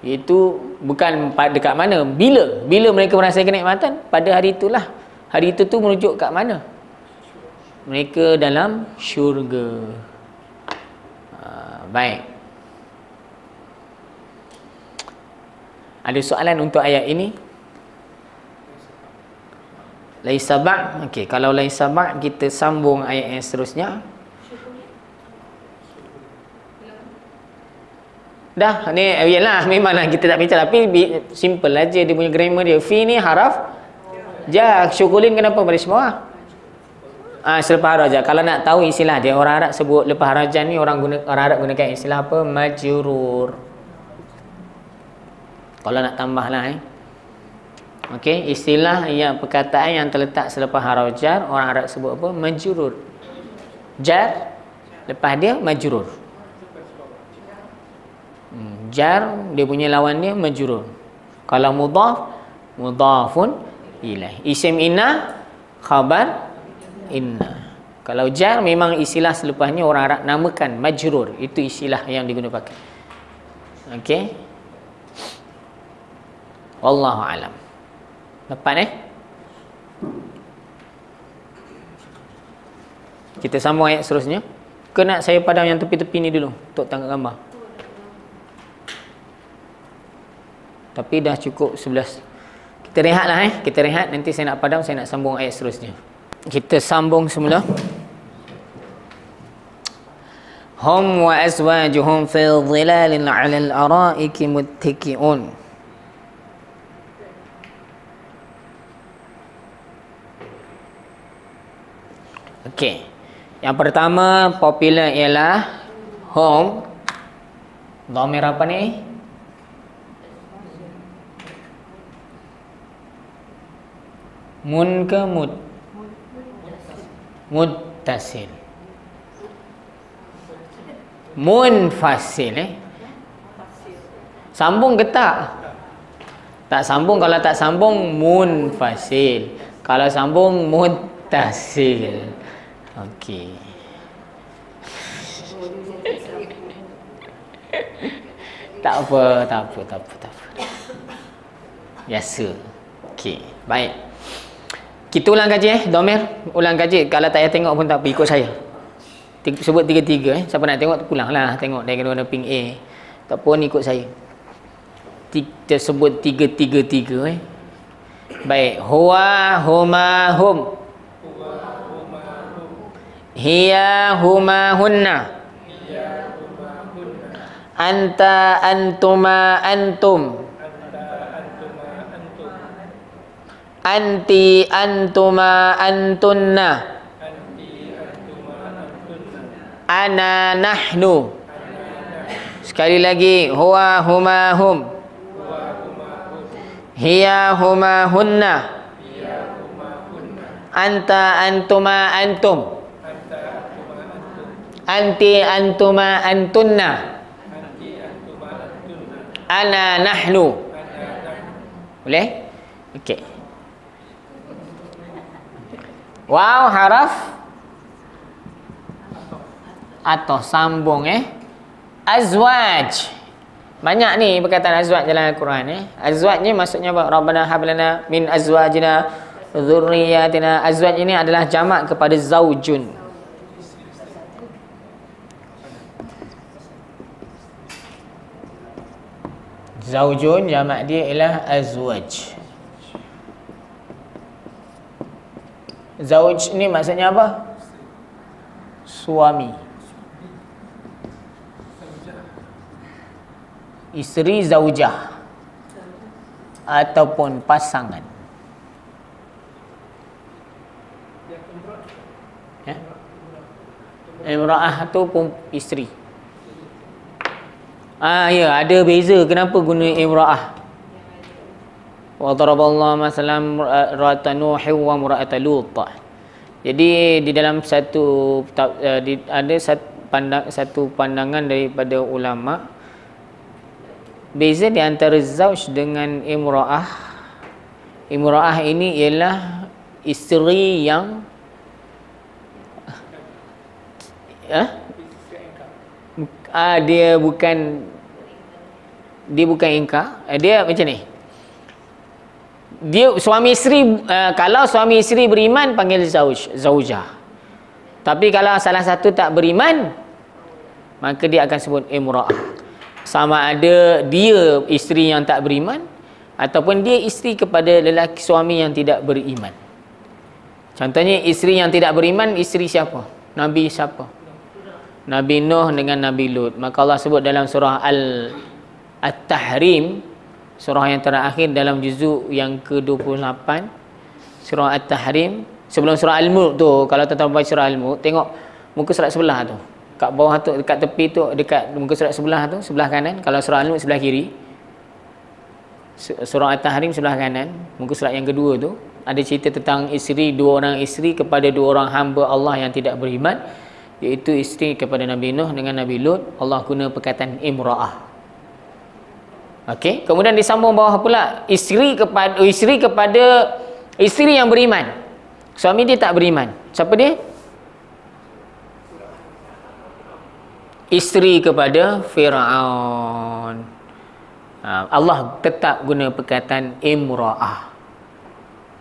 Itu bukan dekat mana bila? Bila mereka merasakan kenikmatan? Pada hari itulah. Hari itu tu merujuk kat mana? Mereka dalam syurga. Ha, baik. Ada soalan untuk ayat ini? Laisa ba' okey kalau laisa ba' kita sambung ayat yang seterusnya Dah ni iyalah memanglah kita tak bincang tapi simple aja dia punya grammar dia. Fi ni haraf ja syukulin kenapa baris bawah? Ah selepas haraja. Kalau nak tahu istilah dia orang Arab sebut lepas harajan ni orang guna orang Arab gunakan istilah apa? Majrur. Kalau nak tambahlah eh. Okey, istilah yang perkataan yang terletak selepas harajan orang Arab sebut apa? Majrur. Jar lepas dia majrur. Jar dia punya lawan dia majrur. Kalau mudhaf mudhafun ilaih. Isim inna khabar inna. Kalau jar memang istilah selepasnya orang Arab namakan majrur. Itu istilah yang digunakan. Okey. Wallahu alam. Dapat eh? Kita sambung ayat seterusnya. Ke nak saya padam yang tepi-tepi ni dulu untuk tangkap gambar tapi dah cukup 11 kita rehatlah eh kita rehat nanti saya nak padam saya nak sambung ayat seterusnya kita sambung semula hum wa azwajuhum fi dhilalin 'ala al-ara'iki muttaki'un Okey. Yang pertama popular ialah home. Dhamir apa ni? Mun ke mud? Muttasil. Munfasil eh. Sambung ke tak? Tak sambung kalau tak sambung munfasil. Kalau sambung muttasil. Okey. [laughs] tak apa, tak apa, tak apa, tak apa. Biasa. Okey, baik. Kita ulang kaji eh, Domir. Ulang kaji. Kalau tak payah tengok pun tak apa, ikut saya. Sebut tiga-tiga eh. Siapa nak tengok, pulanglah. Tengok dari kena ping A. Pun ikut saya. Kita sebut tiga-tiga-tiga eh. Baik. Huwa, huma, hum hiya huma hunna anta antuma antum anti antuma antunna. Ana nahnu. Sekali lagi huwa huma hum. Hiya huma hunna. Anta antuma antum. Anti antuma antunna. Ana nahnu. Boleh? Okey wow haraf. Atau sambung eh. Azwaj. Banyak ni perkataan azwaj dalam al-Quran eh. Azwaj ni maksudnya rabbana hablana min azwajina dzurriyyatina azwaj ini adalah jamak kepada zaujun. Zaujun jamak dia ialah azwaj. Zauj ni maksudnya apa? Suami. Isteri zaujah ataupun pasangan. Ya? Imra'ah tu pun isteri. Ah ya, ada beza kenapa guna imraah. Wa daraballahu masalan ra'ata nuh wa mura'ata lut. Jadi di dalam satu eh, ada satu, pandang, satu pandangan daripada ulama beza di antara zauj dengan imraah. Imraah ini ialah isteri yang eh? uh, dia bukan dia bukan ingkar uh, dia macam ni dia suami isteri uh, kalau suami isteri beriman panggil zauj zaujah. Tapi kalau salah satu tak beriman maka dia akan sebut imra'ah. Sama ada dia isteri yang tak beriman ataupun dia isteri kepada lelaki suami yang tidak beriman. Contohnya isteri yang tidak beriman isteri siapa? Nabi siapa? Nabi Nuh dengan Nabi Lut. Maka Allah sebut dalam surah Al At-Tahrim, surah yang terakhir dalam juzuk yang ke-28, surah At-Tahrim, sebelum surah Al-Mulk tu, kalau tuan-tuan baca surah Al-Mulk, tengok muka surat sebelah tu. Kat bawah tu, dekat tepi tu, dekat muka surat sebelah tu, sebelah kanan. Kalau surah Al-Mulk sebelah kiri. Surah At-Tahrim sebelah kanan, muka surat yang kedua tu, ada cerita tentang isteri, dua orang isteri kepada dua orang hamba Allah yang tidak beriman iaitu isteri kepada Nabi Nuh dengan Nabi Lut Allah guna perkataan imra'ah Okey, kemudian disambung bawah pula isteri kepada isteri kepada isteri yang beriman. Suami dia tak beriman. Siapa dia? Isteri kepada Firaun. Ha, Allah tetap guna perkataan imra'ah.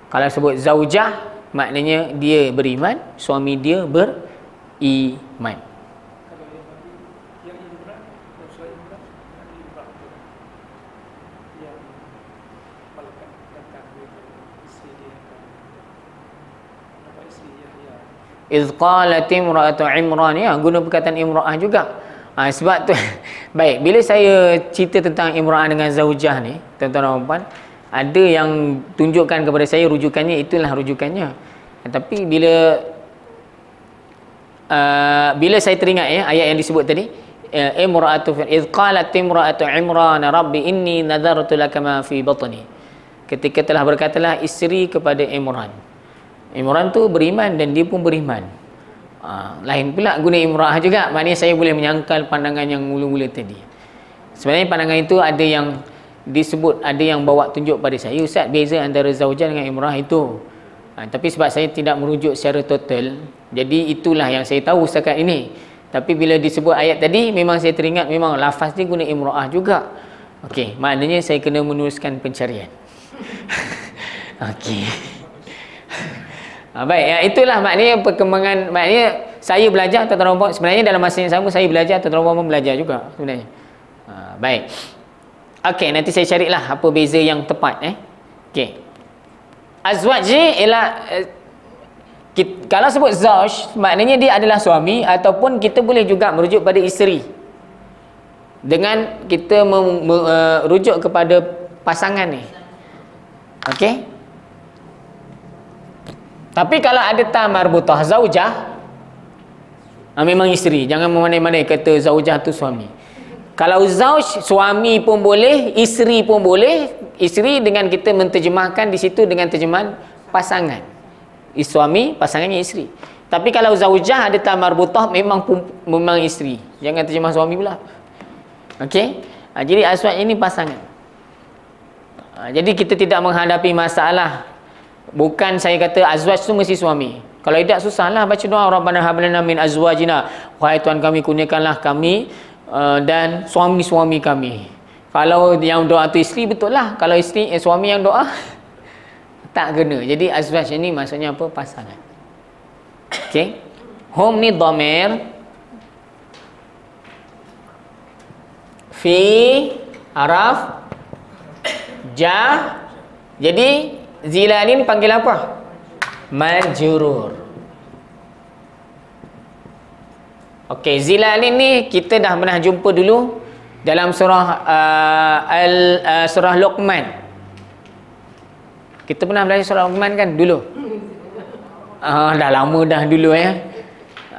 Kalau sebut zaujah maknanya dia beriman, suami dia beriman. Iz qalat imra'atu imran. Ya guna perkataan imra'ah juga. Ha, sebab tu [laughs] baik bila saya cerita tentang imra'ah dengan zaujah ni tuan-tuan dan puan ada yang tunjukkan kepada saya rujukannya itulah rujukannya. Tapi bila uh, bila saya teringat ya ayat yang disebut tadi eh, imra'atu iz qalat imra'atu imran rabbi inni nadartu laka ma fi batni. Ketika telah berkatalah isteri kepada imran Imran tu beriman dan dia pun beriman. Ha, lain pula guna imrah juga. Maknanya saya boleh menyangkal pandangan yang mula-mula tadi. Sebenarnya pandangan itu ada yang disebut, ada yang bawa tunjuk pada saya. Ustaz, beza antara zaujah dengan imrah itu. Ha, tapi sebab saya tidak merujuk secara total, jadi itulah yang saya tahu setakat ini. Tapi bila disebut ayat tadi, memang saya teringat memang lafaz dia guna imrah juga. Okey, maknanya saya kena meneruskan pencarian. [laughs] Okey. [laughs] Ha, baik, ya, itulah maknanya perkembangan maknanya saya belajar atau tuan sebenarnya dalam masa yang sama saya belajar atau tuan pun belajar juga sebenarnya. Ha, baik. Okey, nanti saya carilah apa beza yang tepat eh. Okey. Azwaj ialah eh, kalau sebut zauj maknanya dia adalah suami ataupun kita boleh juga merujuk pada isteri. Dengan kita merujuk uh, kepada pasangan ni. Okey? Tapi kalau ada ta marbutah zaujah ha, memang isteri. Jangan mana-mana kata zaujah tu suami. Kalau zauj suami pun boleh, isteri pun boleh. Isteri dengan kita menterjemahkan di situ dengan terjemahan pasangan. Suami, pasangannya isteri. Tapi kalau zaujah ada ta marbutah memang memang isteri. Jangan terjemah suami pula. Okey? Ha, jadi aswad ini pasangan. Ha, jadi kita tidak menghadapi masalah Bukan saya kata azwaj tu mesti suami. Kalau tidak susahlah baca doa Rabbana hab lana min azwajina. Wahai Tuhan kami kurniakanlah kami uh, dan suami-suami kami. Kalau yang doa tu isteri betul lah. Kalau isteri eh, suami yang doa [laughs] tak kena. Jadi azwaj ini maksudnya apa? Pasangan. Okey. Hum ni dhamir fi araf ja jadi Zilalin panggil apa? Majrur. Okey, zilalin ni kita dah pernah jumpa dulu dalam surah uh, al uh, surah Luqman. Kita pernah belajar surah Luqman kan dulu? Ah, uh, dah lama dah dulu ya.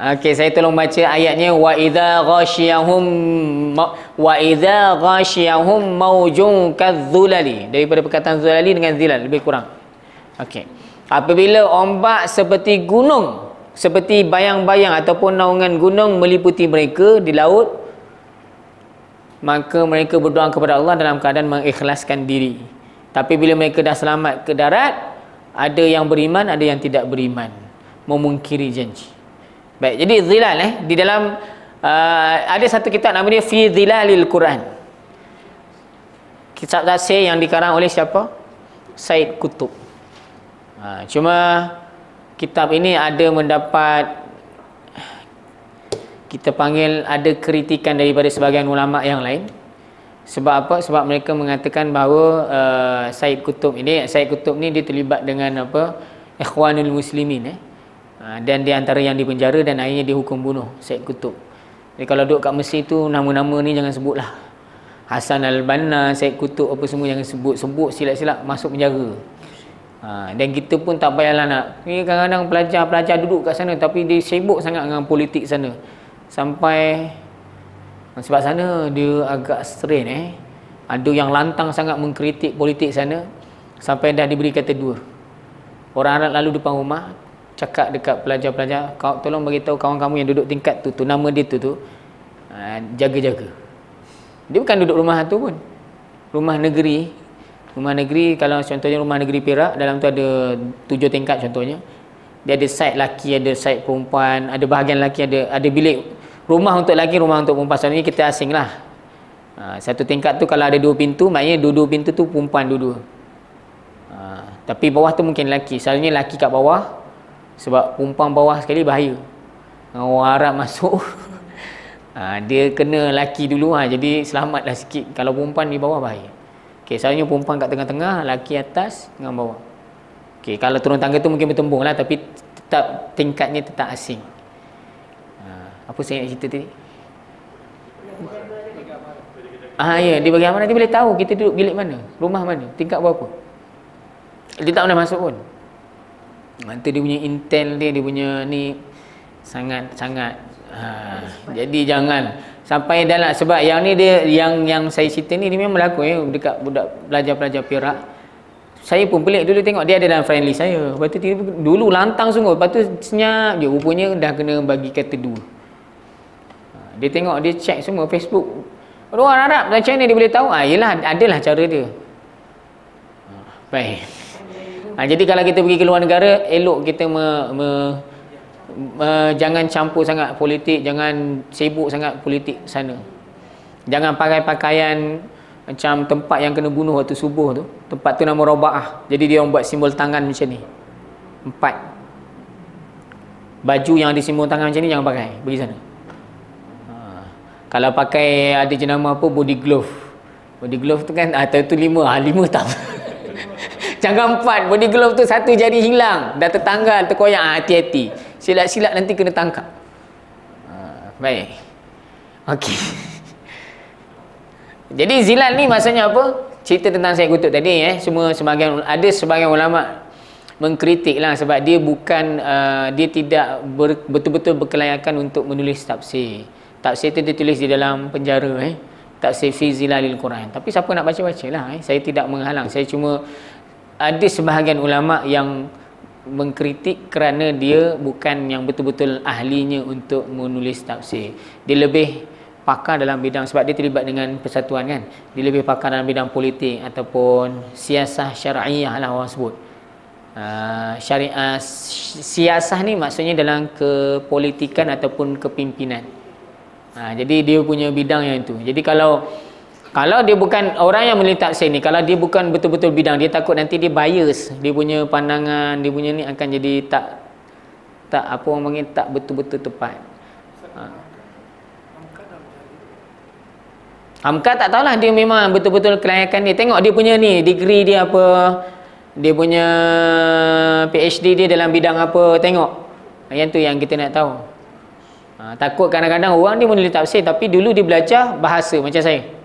Okey, saya tolong baca ayatnya wa idza ghasyiyahum wa idza ghasyiyahum maujun kadzulali. Daripada perkataan zulali dengan zilal lebih kurang. Okey. Apabila ombak seperti gunung, seperti bayang-bayang ataupun naungan gunung meliputi mereka di laut, maka mereka berdoa kepada Allah dalam keadaan mengikhlaskan diri. Tapi bila mereka dah selamat ke darat, ada yang beriman, ada yang tidak beriman. Memungkiri janji. Baik, jadi zilal eh di dalam uh, ada satu kitab nama dia Fi Zilalil Quran. Kitab tafsir yang dikarang oleh siapa? Said Kutub. Ha, cuma kitab ini ada mendapat kita panggil ada kritikan daripada sebahagian ulama yang lain. Sebab apa? Sebab mereka mengatakan bahawa uh, Said Kutub ini, Said Kutub ni dia terlibat dengan apa? Ikhwanul Muslimin eh. Ha, dan di antara yang dipenjara dan akhirnya dihukum bunuh Syed Kutub. Jadi kalau duduk kat Mesir tu nama-nama ni jangan sebutlah. Hasan Al-Banna, Syed Kutub apa semua jangan sebut. Sebut silap-silap masuk penjara. Ha, dan kita pun tak payahlah nak. Ni kadang-kadang pelajar-pelajar duduk kat sana tapi dia sibuk sangat dengan politik sana. Sampai sebab sana dia agak strain eh. Ada yang lantang sangat mengkritik politik sana sampai dah diberi kata dua. Orang Arab lalu depan rumah cakap dekat pelajar-pelajar kau tolong bagi tahu kawan kamu yang duduk tingkat tu tu nama dia tu tu. Ha, jaga-jaga. Dia bukan duduk rumah tu pun. rumah negeri. Rumah negeri kalau contohnya rumah negeri Perak dalam tu ada tujuh tingkat contohnya. Dia ada side laki ada side perempuan ada bahagian laki ada ada bilik. Rumah untuk laki rumah untuk perempuan. Sebenarnya kita asing lah. Ha, satu tingkat tu kalau ada dua pintu maknanya dua-dua pintu tu perempuan dua-dua. Ha, tapi bawah tu mungkin laki selalunya laki kat bawah sebab perempuan bawah sekali bahaya. Orang Arab masuk. Ha, [laughs] dia kena laki dulu ha, jadi selamatlah sikit. Kalau perempuan di bawah bahaya. Okay, selalunya perempuan kat tengah-tengah laki atas dengan bawah. Okay, kalau turun tangga tu mungkin bertembung lah tapi tetap tingkatnya tetap asing. Ha, apa saya nak cerita tadi? Ah ya, dia bagi amanah dia boleh tahu kita duduk bilik mana, rumah mana, tingkat berapa. Dia tak pernah masuk pun. Nanti dia punya intel dia, dia punya ni sangat sangat Ha, jadi jangan sampai dalam sebab yang ni dia yang yang saya cerita ni dia memang berlaku eh dekat budak pelajar-pelajar Perak. Saya pun pelik dulu tengok dia ada dalam friendly saya. Lepas tu dulu lantang sungguh. Lepas tu senyap je rupanya dah kena bagi kata dua. Ha, dia tengok dia check semua Facebook. Orang Arab macam mana dia boleh tahu? Ah yalah adalah cara dia. Ha, baik. Ha, jadi kalau kita pergi ke luar negara elok kita me, me uh, jangan campur sangat politik, jangan sibuk sangat politik sana. Jangan pakai pakaian macam tempat yang kena bunuh waktu subuh tu. Tempat tu nama Rabaah. Jadi dia orang buat simbol tangan macam ni. Empat. Baju yang ada simbol tangan macam ni jangan pakai. Pergi sana. Ha. Kalau pakai ada jenama apa body glove. Body glove tu kan atau tu lima. Ha, lima tak. [laughs] jangan empat. Body glove tu satu jari hilang. Dah tertanggal, terkoyak. Ha, hati-hati. Silap-silap nanti kena tangkap. Ha, baik. Okey. [laughs] Jadi zilal ni maksudnya apa? Cerita tentang saya kutub tadi eh. Semua sebagian ada sebagian ulama mengkritik lah sebab dia bukan uh, dia tidak ber, betul-betul berkelayakan untuk menulis tafsir. Tafsir itu ditulis di dalam penjara eh. Tafsir fi zilalil Quran. Tapi siapa nak baca-baca lah eh. Saya tidak menghalang. Saya cuma ada sebahagian ulama yang mengkritik kerana dia bukan yang betul-betul ahlinya untuk menulis tafsir. Dia lebih pakar dalam bidang sebab dia terlibat dengan persatuan kan. Dia lebih pakar dalam bidang politik ataupun siasah syar'iyah lah orang sebut. Uh, syariah siasah ni maksudnya dalam kepolitikan ataupun kepimpinan. Uh, jadi dia punya bidang yang itu. Jadi kalau kalau dia bukan orang yang menulis tafsir ni, kalau dia bukan betul-betul bidang, dia takut nanti dia bias. Dia punya pandangan, dia punya ni akan jadi tak tak apa orang panggil tak betul-betul tepat. Ha. Hamka tak tahulah dia memang betul-betul kelayakan dia. Tengok dia punya ni, degree dia apa. Dia punya PhD dia dalam bidang apa. Tengok. Yang tu yang kita nak tahu. Ha, takut kadang-kadang orang dia menulis tafsir tapi dulu dia belajar bahasa macam saya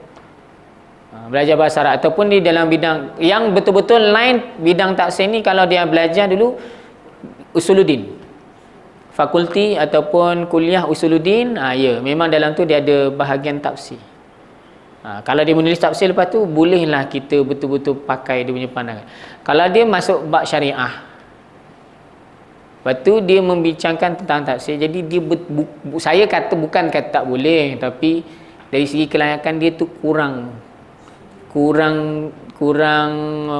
belajar bahasa Arab ataupun di dalam bidang yang betul-betul lain bidang taksir ni kalau dia belajar dulu usuluddin. Fakulti ataupun kuliah usuluddin ah ya memang dalam tu dia ada bahagian tafsir. Ha, kalau dia menulis tafsir lepas tu bolehlah kita betul-betul pakai dia punya pandangan. Kalau dia masuk bab syariah Lepas tu dia membincangkan tentang tafsir. Jadi dia bu, bu, saya kata bukan kata tak boleh tapi dari segi kelayakan dia tu kurang kurang kurang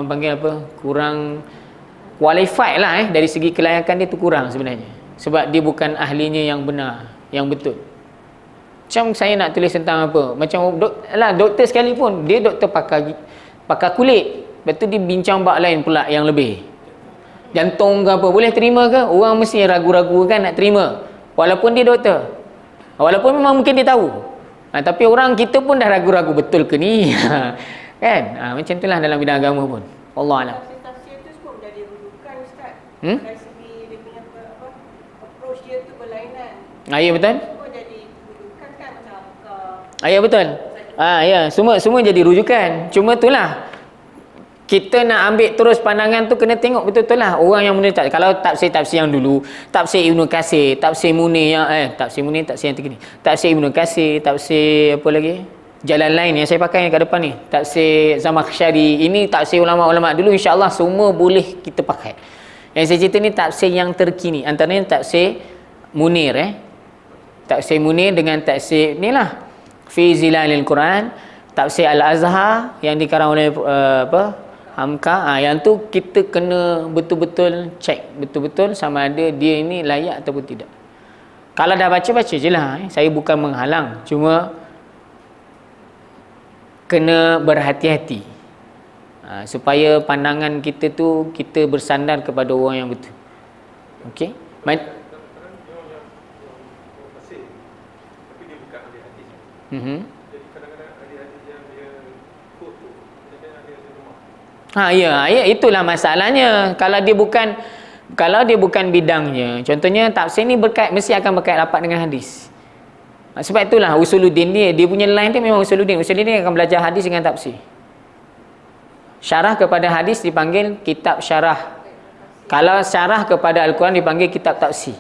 panggil apa kurang qualified lah eh dari segi kelayakan dia tu kurang sebenarnya. Sebab dia bukan ahlinya yang benar yang betul. Macam saya nak tulis tentang apa macam dok, lah doktor sekalipun dia doktor pakar pakar kulit. Lepas tu dia bincang bak lain pula yang lebih. Jantung ke apa boleh terima ke? Orang mesti ragu-ragu kan nak terima walaupun dia doktor. Walaupun memang mungkin dia tahu. Ha, tapi orang kita pun dah ragu-ragu betul ke ni [laughs] Kan? Ha, macam itulah dalam bidang agama pun. Allah Alam. Tafsir tu semua Ustaz. Hmm? Dari segi dia punya apa, approach dia tu berlainan. Ah, ya betul? Semua jadi rujukan kan macam Ah, ya betul. Ah, ya, semua semua jadi rujukan. Cuma itulah kita nak ambil terus pandangan tu kena tengok betul-betul lah orang yang menulis tak kalau tafsir tafsir yang dulu tafsir Ibnu Kasir tafsir Munir yang eh tafsir Munir tafsir yang terkini tafsir Ibnu Kasir tafsir apa lagi jalan lain yang saya pakai kat depan ni. Taksir Zamakhsyari ini taksir ulama-ulama dulu insya-Allah semua boleh kita pakai. Yang saya cerita ni taksir yang terkini. Antaranya taksir Munir eh. Taksir Munir dengan taksir ni lah. Fi zilalil Quran tafsir Al-Azhar yang dikarang oleh uh, apa Hamka. Ha, yang tu kita kena betul-betul check betul-betul sama ada dia ini layak ataupun tidak. Kalau dah baca baca je lah eh. saya bukan menghalang. Cuma kena berhati-hati ha, supaya pandangan kita tu kita bersandar kepada orang yang betul okey Mm-hmm. Ha ya, ya itulah masalahnya. Kalau dia bukan kalau dia bukan bidangnya, contohnya tafsir ni berkait mesti akan berkait rapat dengan hadis. Ha, sebab itulah usuluddin dia, dia punya line dia memang usuluddin. Usuluddin akan belajar hadis dengan tafsir. Syarah kepada hadis dipanggil kitab syarah. Kalau syarah kepada al-Quran dipanggil kitab tafsir.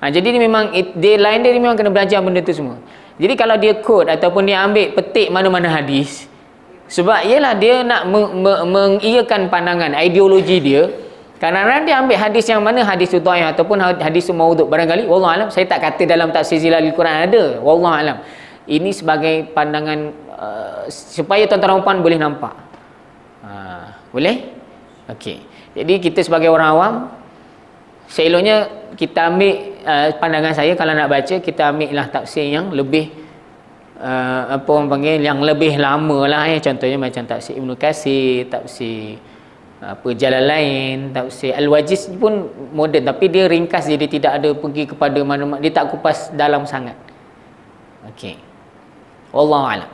Ha, jadi dia memang dia line dia, dia memang kena belajar benda tu semua. Jadi kalau dia quote ataupun dia ambil petik mana-mana hadis, sebab ialah dia nak mengiyakan pandangan ideologi dia. Kadang-kadang dia ambil hadis yang mana hadis tu dhaif ataupun hadis tu maudhu barangkali wallah alam saya tak kata dalam tafsir zilalil Quran ada wallah alam. Ini sebagai pandangan uh, supaya tuan-tuan puan boleh nampak. Ha, boleh? Okey. Jadi kita sebagai orang awam seeloknya kita ambil uh, pandangan saya kalau nak baca kita ambil lah tafsir yang lebih uh, apa orang panggil yang lebih lama lah eh. contohnya macam tafsir Ibn Qasir tafsir apa jalan lain tafsir Al-Wajiz pun moden tapi dia ringkas jadi tidak ada pergi kepada mana-mana dia tak kupas dalam sangat. Okey. Wallahu alam.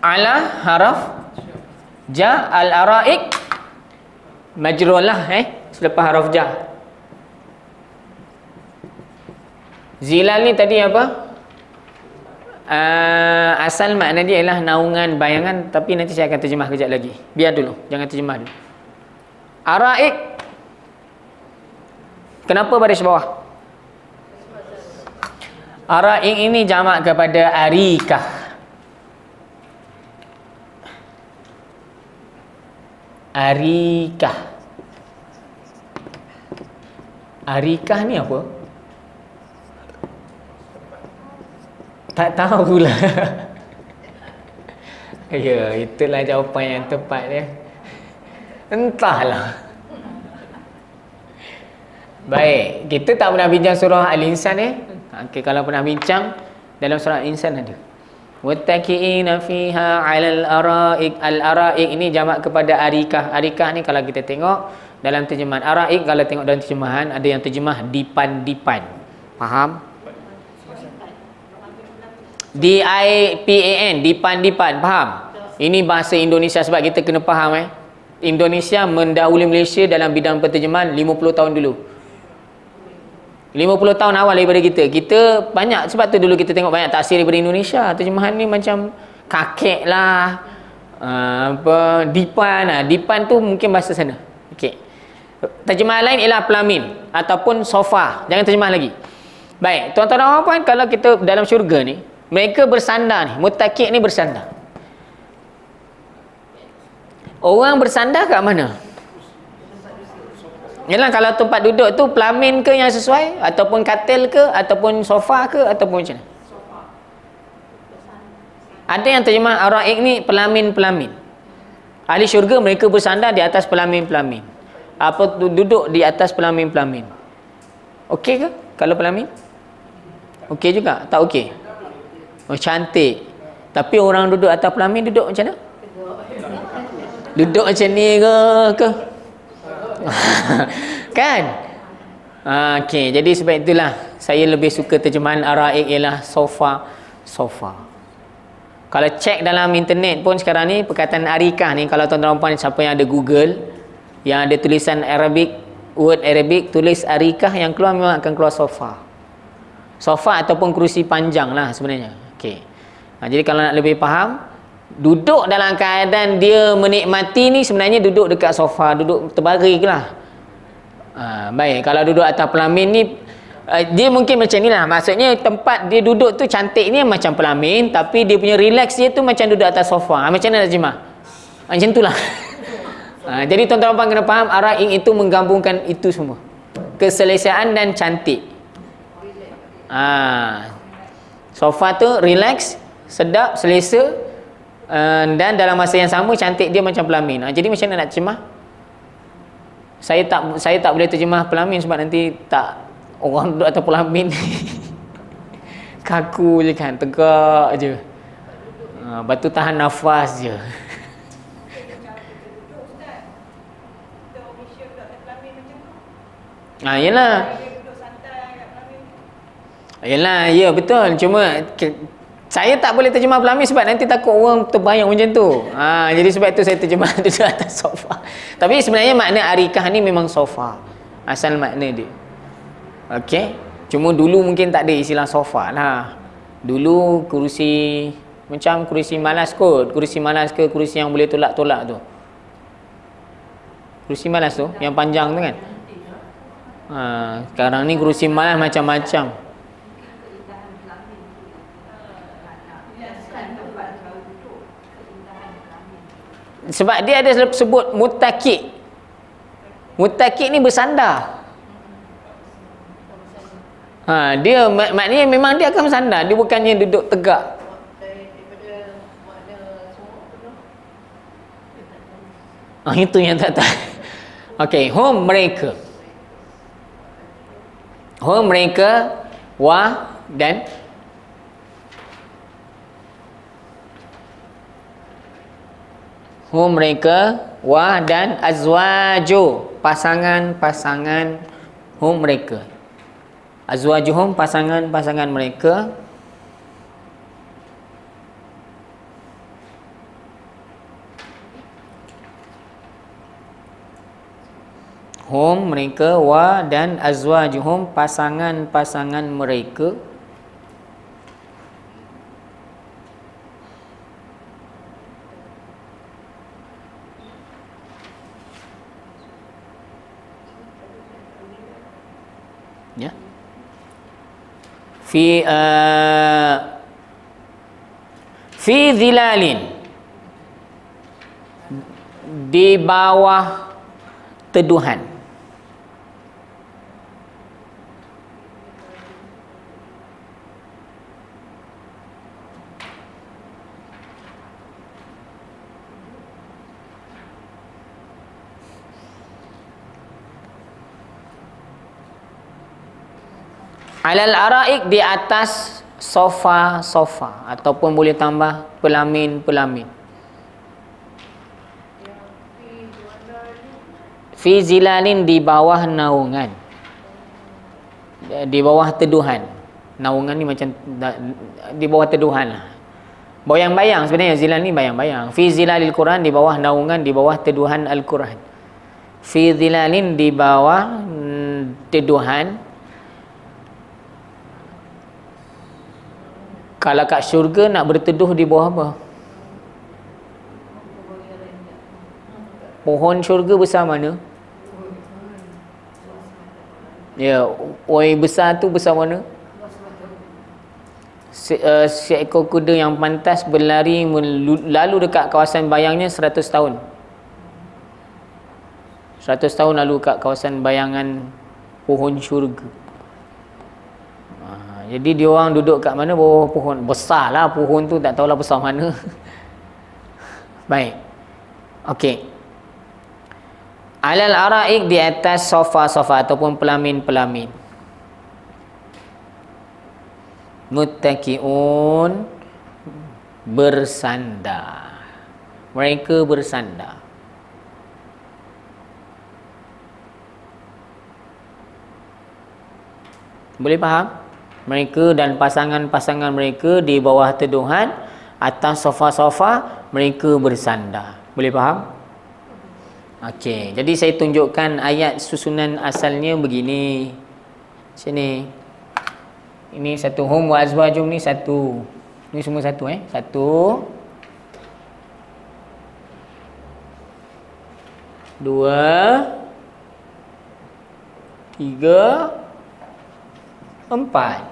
Ala haraf ja al-araik majrulah eh. Selepas haraf ja. Zilal ni tadi apa? Uh, asal makna dia ialah naungan bayangan tapi nanti saya akan terjemah kejap lagi. Biar dulu, jangan terjemah dulu. Araik. Kenapa baris bawah? Araik ini jamak kepada arikah. Arikah. Arikah ni apa? Tak tahu pula. ya, itulah jawapan yang tepat dia. Entahlah. Baik, kita tak pernah bincang surah Al-Insan eh. Okey, kalau pernah bincang dalam surah Al-Insan ada. Muttaqiina fiha 'alal araik. Al-araik ini jamak kepada arikah. Arikah ni kalau kita tengok dalam terjemahan araik kalau tengok dalam terjemahan ada yang terjemah dipan-dipan. Faham? D-I-P-A-N Dipan-dipan Faham? Ini bahasa Indonesia sebab kita kena faham eh? Indonesia mendahului Malaysia dalam bidang penterjemahan 50 tahun dulu. 50 tahun awal daripada kita. Kita banyak Sebab tu dulu kita tengok banyak taksir daripada Indonesia. Terjemahan ni macam Kakek lah uh, apa Dipan lah Dipan tu mungkin bahasa sana. Okay. Terjemahan lain ialah pelamin Ataupun sofa. Jangan terjemah lagi. Baik Tuan-tuan dan puan Kalau kita dalam syurga ni mereka bersandar ni. Mutakik ni bersandar. Orang bersandar kat mana? Yalah kalau tempat duduk tu pelamin ke yang sesuai? Ataupun katil ke? Ataupun sofa ke? Ataupun macam mana? Ada yang terjemah araik ni pelamin-pelamin. Ahli syurga mereka bersandar di atas pelamin-pelamin. Apa duduk di atas pelamin-pelamin? Okey ke? Kalau pelamin? Okey juga? Tak okey Oh cantik. Tapi orang duduk atas pelamin duduk macam mana? Duduk macam ni ke ke? [laughs] kan? Ha, Okey, jadi sebab itulah saya lebih suka terjemahan Araik ialah sofa sofa. Kalau cek dalam internet pun sekarang ni perkataan arikah ni kalau tuan-tuan puan siapa yang ada Google yang ada tulisan Arabic word Arabic tulis arikah yang keluar memang akan keluar sofa. Sofa ataupun kerusi panjang lah sebenarnya. Okey. Ha, jadi kalau nak lebih faham, duduk dalam keadaan dia menikmati ni sebenarnya duduk dekat sofa, duduk terbaring lah. Ha, baik, kalau duduk atas pelamin ni uh, dia mungkin macam ni lah. Maksudnya tempat dia duduk tu cantik ni macam pelamin tapi dia punya relax dia tu macam duduk atas sofa. Ha, macam mana? Ha, macam itulah. [laughs] Ha, jadi tuan-tuan kena faham arah itu menggabungkan itu semua. Keselesaan dan cantik. Ah. Sofa tu relax, sedap, selesa uh, dan dalam masa yang sama cantik dia macam pelamin. Ah, jadi macam mana nak terjemah? Saya tak saya tak boleh terjemah pelamin sebab nanti tak orang duduk atas pelamin [laughs] kaku je kan, tegak je. Uh, batu tahan nafas je. Ah, [laughs] yelah. Yelah, ya betul. Cuma ke, saya tak boleh terjemah pelamin sebab nanti takut orang terbayang macam tu. Ha, jadi sebab tu saya terjemah [laughs] di atas sofa. Tapi sebenarnya makna arikah ni memang sofa. Asal makna dia. Okey. Cuma dulu mungkin tak ada istilah sofa lah. Dulu kerusi macam kerusi malas kot. Kerusi malas ke kerusi yang boleh tolak-tolak tu. Kerusi malas tu yang panjang tu kan. Ha, sekarang ni kerusi malas macam-macam. Sebab dia ada sebut mutakik mutakik ni bersandar ha, dia mak maknanya memang dia akan bersandar dia bukannya duduk tegak Ah itu yang tak tahu. [laughs] Okey, home mereka. Home mereka wa dan hum mereka wa dan azwaju. Pasangan-pasangan hum mereka. Azwajuhum pasangan-pasangan mereka. Hum mereka wa dan azwajuhum pasangan-pasangan mereka ya. Fi uh, fi zilalin. Di bawah teduhan Alal araik di atas sofa-sofa ataupun boleh tambah pelamin-pelamin. Fi zilalin di bawah naungan. Di bawah teduhan. Naungan ni macam di bawah teduhan lah. Bayang-bayang sebenarnya zilal ni bayang-bayang. Fi zilalil Quran di bawah naungan di bawah teduhan Al-Quran. Fi zilalin di bawah mm, teduhan Kalau kat syurga nak berteduh di bawah apa? Pohon syurga besar mana? Ya, oi besar tu besar mana? Se, uh, seekor kuda yang pantas berlari lalu dekat kawasan bayangnya 100 tahun. 100 tahun lalu kat kawasan bayangan pohon syurga. Jadi dia orang duduk kat mana bawah pohon. Besar lah pohon tu tak tahulah besar mana. [laughs] Baik. Okey. Alal araik di atas sofa-sofa ataupun pelamin-pelamin. Muttaqiun bersandar. Mereka bersandar. Boleh faham? Mereka dan pasangan-pasangan mereka di bawah teduhan atas sofa-sofa mereka bersandar. Boleh faham? Okey, jadi saya tunjukkan ayat susunan asalnya begini. Sini. Ini satu hum wa azwajum ni satu. Ni semua satu eh. Satu. Dua. Tiga. Empat.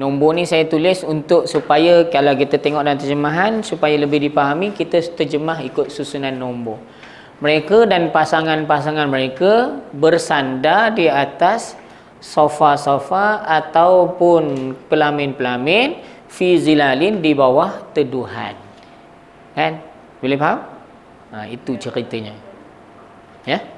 Nombor ni saya tulis untuk supaya kalau kita tengok dalam terjemahan supaya lebih dipahami kita terjemah ikut susunan nombor. Mereka dan pasangan-pasangan mereka bersandar di atas sofa-sofa ataupun pelamin-pelamin fi zilalin di bawah teduhan. Kan? Boleh faham? Ha, itu ceritanya. Ya?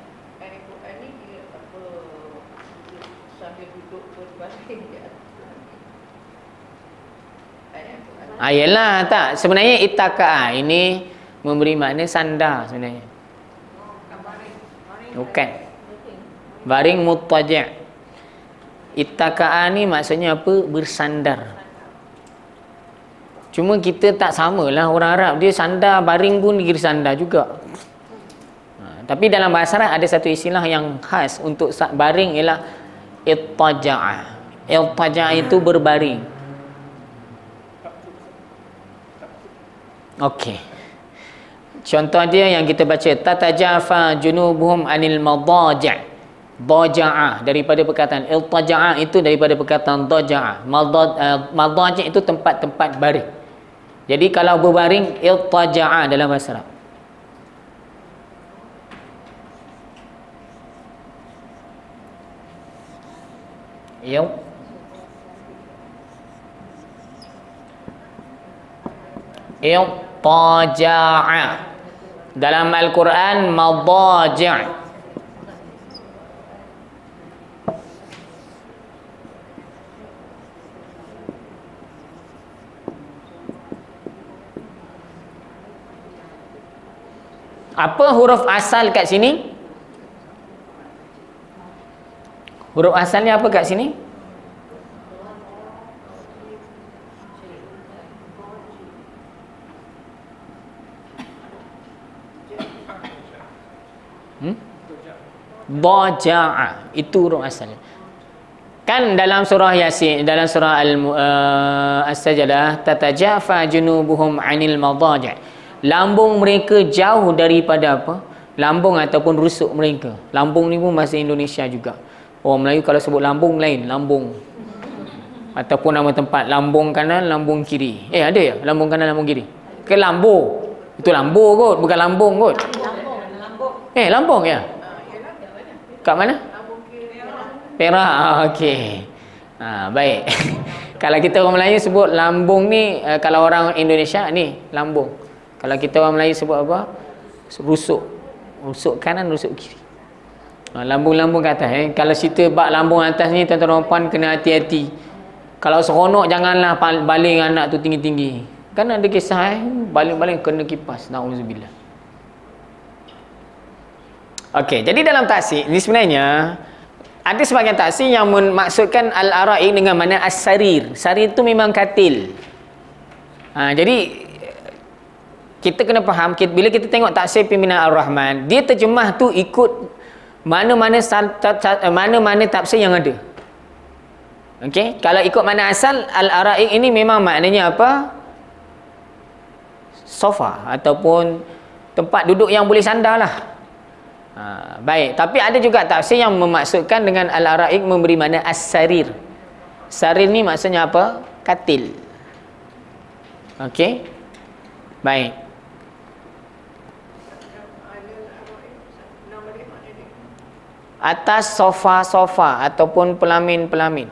Ah, yelah, tak. Sebenarnya itaka'a ini memberi makna sandar sebenarnya. Bukan. Baring mutaja' Itaka'a ni maksudnya apa? Bersandar. Cuma kita tak samalah orang Arab. Dia sandar, baring pun dia sandar juga. Ha, tapi dalam bahasa Arab ada satu istilah yang khas untuk baring ialah ittaja'a. Ittaja'a itu berbaring. Okey. Contoh dia yang kita baca tatajafa junubuhum anil madaja' daja'a daripada perkataan. Iltaja'a itu daripada perkataan daja'a. Madaja' itu tempat-tempat baring. Jadi kalau berbaring iltaja'a dalam bahasa Arab. Il iltaja'a dalam Al-Quran madaja' Apa huruf asal kat sini? Huruf asalnya apa kat sini? Daja'a. Itu huruf asalnya Kan dalam surah Yasin Dalam surah Al-Sajdah uh, Tatajafa junubuhum anil madaja' lambung mereka jauh daripada apa? Lambung ataupun rusuk mereka. Lambung ni pun bahasa Indonesia juga. Orang Melayu kalau sebut lambung lain. Lambung. Ataupun nama tempat lambung kanan lambung kiri. Eh ada ya? Lambung kanan lambung kiri? Ke lambu itu lambu kot bukan lambung kot. Eh lambung ya kat mana Perak ah, okey ha, baik [laughs] kalau kita orang Melayu sebut lambung ni uh, kalau orang Indonesia ni lambung kalau kita orang Melayu sebut apa? Rusuk. Rusuk kanan, rusuk kiri. Ha, lambung-lambung ke atas. Eh. Kalau cerita bak lambung atas ni, tuan-tuan puan kena hati-hati. Kalau seronok, janganlah baling anak tu tinggi-tinggi. Kan ada kisah eh. Baling-baling kena kipas. Na'udzubillah. Okey, jadi dalam taksir ni sebenarnya ada sebagian taksir yang memaksudkan al-ara'i dengan mana as-sarir. Sarir tu memang katil. Ha, jadi kita kena faham kita, bila kita tengok taksir pimpinan Ar-Rahman dia terjemah tu ikut mana-mana mana-mana tafsir yang ada Okey, kalau ikut mana asal al-araik ini memang maknanya apa? sofa ataupun tempat duduk yang boleh sandar lah. Ha, baik, tapi ada juga tafsir yang memaksudkan dengan al-araik memberi makna as-sarir. Sarir ni maksudnya apa? Katil. Okey. Baik. atas sofa-sofa ataupun pelamin-pelamin.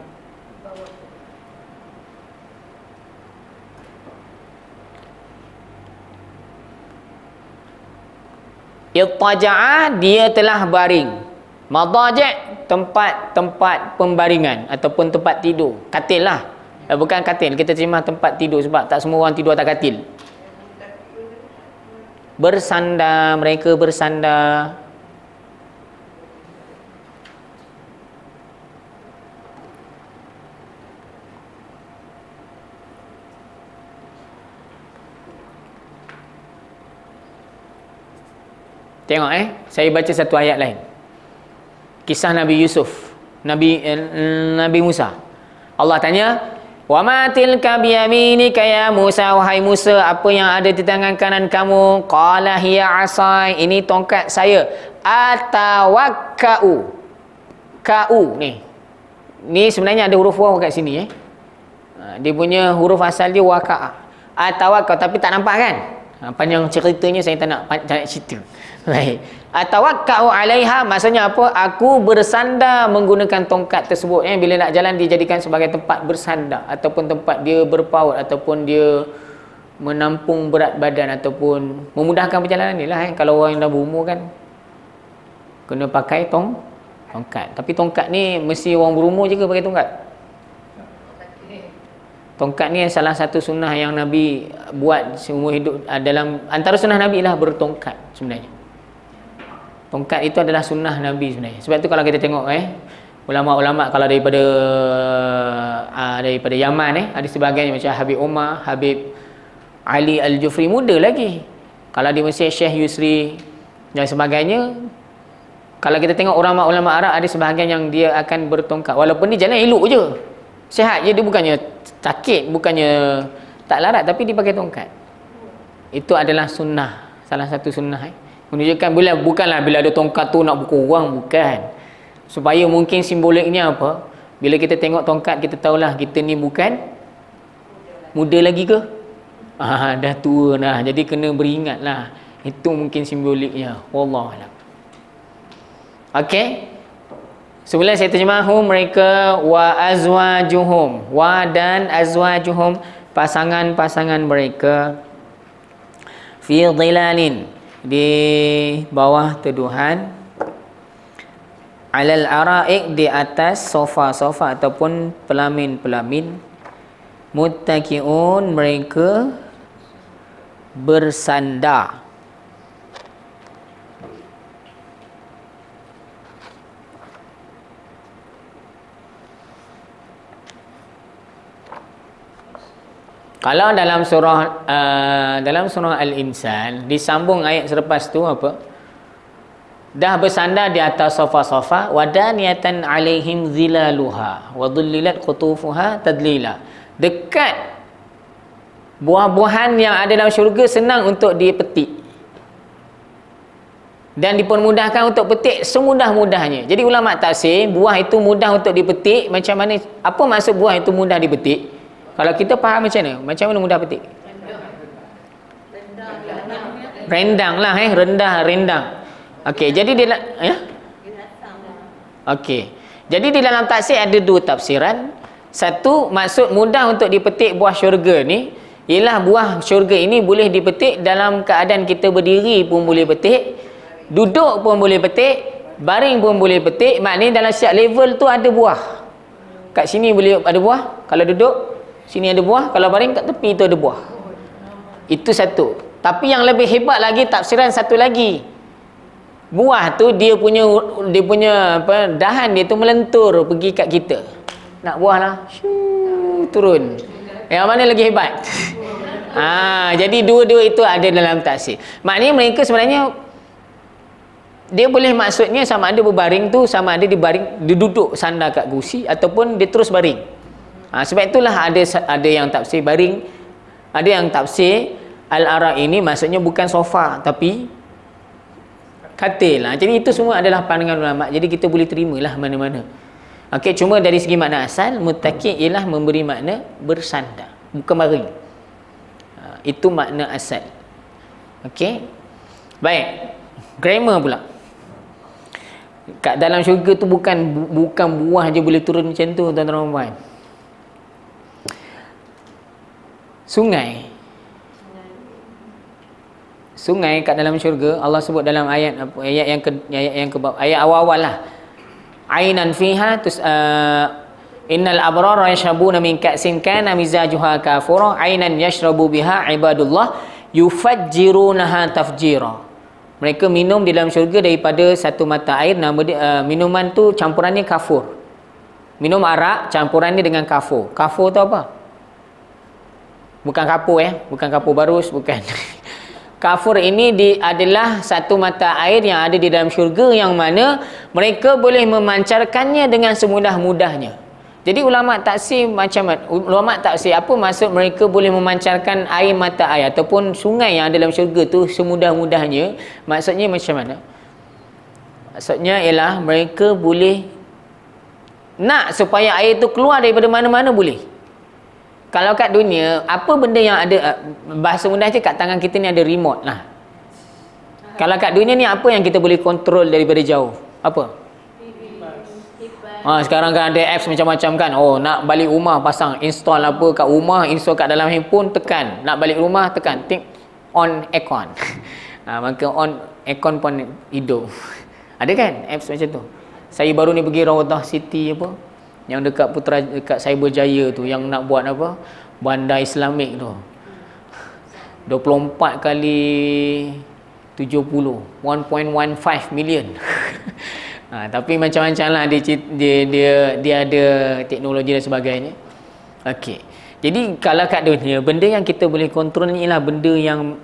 Ittaja'a dia telah baring. Madaja' tempat-tempat pembaringan ataupun tempat tidur. Katil lah. Eh, bukan katil. Kita terima tempat tidur sebab tak semua orang tidur atas katil. Bersandar. Mereka bersandar. Tengok eh, saya baca satu ayat lain. Kisah Nabi Yusuf, Nabi eh, Nabi Musa. Allah tanya, "Wa ma tilka bi yaminika ya Musa wahai Musa, apa yang ada di tangan kanan kamu?" Qala hiya asai, ini tongkat saya. Atawakkau. Kau ni. Ni sebenarnya ada huruf waw kat sini eh. Ha, dia punya huruf asal dia waqa'a. Atawakkau tapi tak nampak kan? Ha, panjang ceritanya saya tak nak cerita. Baik. Atawakkau alaiha maksudnya apa? Aku bersandar menggunakan tongkat tersebut eh bila nak jalan dijadikan sebagai tempat bersandar ataupun tempat dia berpaut ataupun dia menampung berat badan ataupun memudahkan perjalanan ni lah eh. Kalau orang yang dah berumur kan kena pakai tong tongkat. Tapi tongkat ni mesti orang berumur je ke pakai tongkat? Tongkat ni salah satu sunnah yang Nabi buat seumur hidup dalam antara sunnah Nabi lah bertongkat sebenarnya. Tongkat itu adalah sunnah Nabi sebenarnya. Sebab tu kalau kita tengok eh ulama-ulama kalau daripada uh, daripada Yaman eh ada sebahagian macam Habib Umar, Habib Ali Al-Jufri muda lagi. Kalau di Mesir Syekh Yusri dan sebagainya kalau kita tengok ulama-ulama Arab ada sebahagian yang dia akan bertongkat walaupun dia jalan elok je. Sihat je dia bukannya sakit bukannya tak larat tapi dia pakai tongkat itu adalah sunnah salah satu sunnah eh. Menunjukkan bila bukanlah bila ada tongkat tu nak pukul orang bukan. Supaya mungkin simboliknya apa? Bila kita tengok tongkat kita tahulah kita ni bukan muda lagi ke? Ah [laughs] dah tua dah jadi kena beringatlah. Itu mungkin simboliknya. Wallahu okey. Sebelum saya terjemah hum mereka wa azwajuhum. Wa dan azwajuhum pasangan-pasangan mereka. Fi dhilalin di bawah teduhan alal araik di atas sofa-sofa ataupun pelamin-pelamin muttaqiun mereka bersandar Kalau dalam surah uh, dalam surah Al-Insan disambung ayat selepas tu apa? Dah bersandar di atas sofa-sofa wadaniyatan alaihim zilaluha wa dhullilat qutufuha tadlila. Dekat buah-buahan yang ada dalam syurga senang untuk dipetik. Dan dipermudahkan untuk petik semudah-mudahnya. Jadi ulama tafsir, buah itu mudah untuk dipetik macam mana? Apa maksud buah itu mudah dipetik? Kalau kita faham macam mana? Macam mana mudah petik? Rendang lah eh. Rendah, rendang. Okey, jadi dia ya? Okey. Jadi di dalam tafsir ada dua tafsiran. Satu, maksud mudah untuk dipetik buah syurga ni ialah buah syurga ini boleh dipetik dalam keadaan kita berdiri pun boleh petik, duduk pun boleh petik, baring pun boleh petik. Maknanya dalam setiap level tu ada buah. Kat sini boleh ada buah. Kalau duduk, Sini ada buah, kalau baring kat tepi itu ada buah. Itu satu. Tapi yang lebih hebat lagi tafsiran satu lagi. Buah tu dia punya dia punya apa dahan dia tu melentur pergi kat kita. Nak buah lah. Shoo, turun. Yang mana lagi hebat? Ah, [laughs] jadi dua-dua itu ada dalam tafsir. Maknanya mereka sebenarnya dia boleh maksudnya sama ada berbaring tu sama ada di baring duduk sandar kat kursi ataupun dia terus baring. Ha, sebab itulah ada ada yang tafsir baring, ada yang tafsir al-ara ini maksudnya bukan sofa tapi katil. Ha, jadi itu semua adalah pandangan ulama. Jadi kita boleh terimalah mana-mana. Okey, cuma dari segi makna asal muttaqi ialah memberi makna bersandar, bukan baring. Ha, itu makna asal. Okey. Baik. Grammar pula. Kat dalam syurga tu bukan bukan buah je boleh turun macam tu tuan-tuan dan puan sungai. Sungai kat dalam syurga Allah sebut dalam ayat apa ayat yang ke ayat yang ke ayat awal-awal lah. Ainan fiha tus uh, innal abrara yashrabuna min ka'sin kana mizajuha kafura ainan yashrabu biha ibadullah yufajjirunaha tafjira. Mereka minum di dalam syurga daripada satu mata air nama dia, uh, minuman tu campurannya kafur. Minum arak campurannya dengan kafur. Kafur tu apa bukan kapur ya bukan kapur barus bukan. [laughs] Kafur ini di, adalah satu mata air yang ada di dalam syurga yang mana mereka boleh memancarkannya dengan semudah-mudahnya. Jadi ulama taksir macam ulama taksir apa maksud mereka boleh memancarkan air mata air ataupun sungai yang ada dalam syurga tu semudah-mudahnya? Maksudnya macam mana? Maksudnya ialah mereka boleh nak supaya air itu keluar daripada mana-mana boleh kalau kat dunia apa benda yang ada uh, bahasa mudah je kat tangan kita ni ada remote lah. Kalau kat dunia ni apa yang kita boleh kontrol daripada jauh? Apa? Ha, sekarang kan ada apps macam-macam kan. Oh, nak balik rumah pasang install apa kat rumah, install kat dalam handphone tekan. Nak balik rumah tekan. Tik on aircon. Ha, [laughs] maka on aircon pun hidup. [laughs] Ada kan apps macam tu? Saya baru ni pergi Rawdah City apa? Yang dekat Putra dekat Cyberjaya tu yang nak buat apa? Bandar Islamik tu. 24 kali 70 1.15 million [laughs] Ha, tapi macam-macam lah dia, dia, dia, dia ada teknologi dan sebagainya. Okey. Jadi kalau kat dunia, benda yang kita boleh kontrol ni ialah benda yang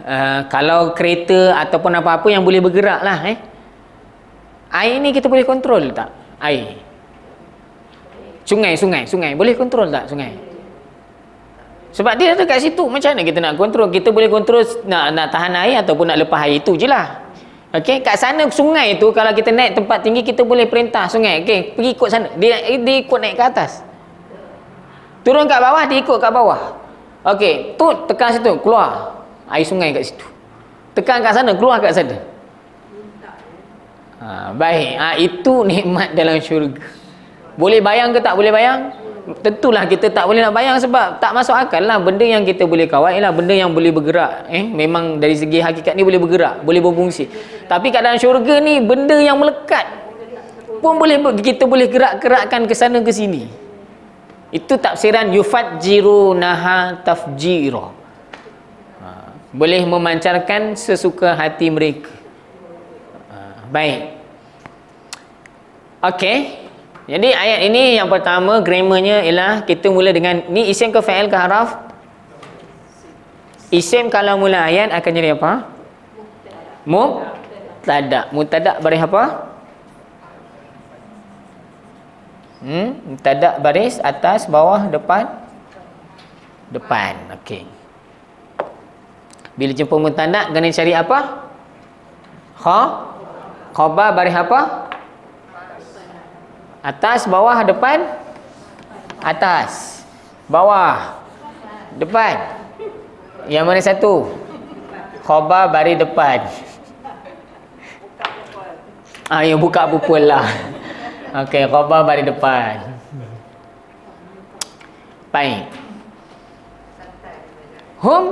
uh, kalau kereta ataupun apa-apa yang boleh bergerak lah. Eh. Air ni kita boleh kontrol tak? Air. Sungai, sungai, sungai. Boleh kontrol tak sungai? Sebab dia ada kat situ. Macam mana kita nak kontrol? Kita boleh kontrol nak, nak tahan air ataupun nak lepas air. Itu je lah. Okey, kat sana sungai tu kalau kita naik tempat tinggi kita boleh perintah sungai. Okey, pergi ikut sana. Dia dia ikut naik ke atas. Turun kat bawah dia ikut kat bawah. Okey, tu tekan situ, keluar air sungai kat situ. Tekan kat sana, keluar kat sana. Ha, baik. Ha, itu nikmat dalam syurga. Boleh bayang ke tak boleh bayang? tentulah kita tak boleh nak bayang sebab tak masuk akal lah benda yang kita boleh kawal ialah benda yang boleh bergerak eh memang dari segi hakikat ni boleh bergerak boleh berfungsi tapi kat dalam syurga ni benda yang melekat pun boleh kita boleh gerak-gerakkan ke sana ke sini itu tafsiran yufajjiru naha tafjira ha, boleh memancarkan sesuka hati mereka ha, baik okey jadi ayat ini yang pertama grammarnya ialah kita mula dengan ni isim ke fa'il ke haraf? Isim kalau mula ayat akan jadi apa? Mubtada. Mubtada baris apa? Hmm, mubtada baris atas, bawah, depan. Depan. Okey. Bila jumpa mubtada kena cari apa? Kha. Khabar baris apa? Atas, bawah, depan? Atas. Bawah. Depan. Yang mana satu? Khobar bari depan. Ah, yang buka pupul lah. Okey, khobar bari depan. Baik. Hum.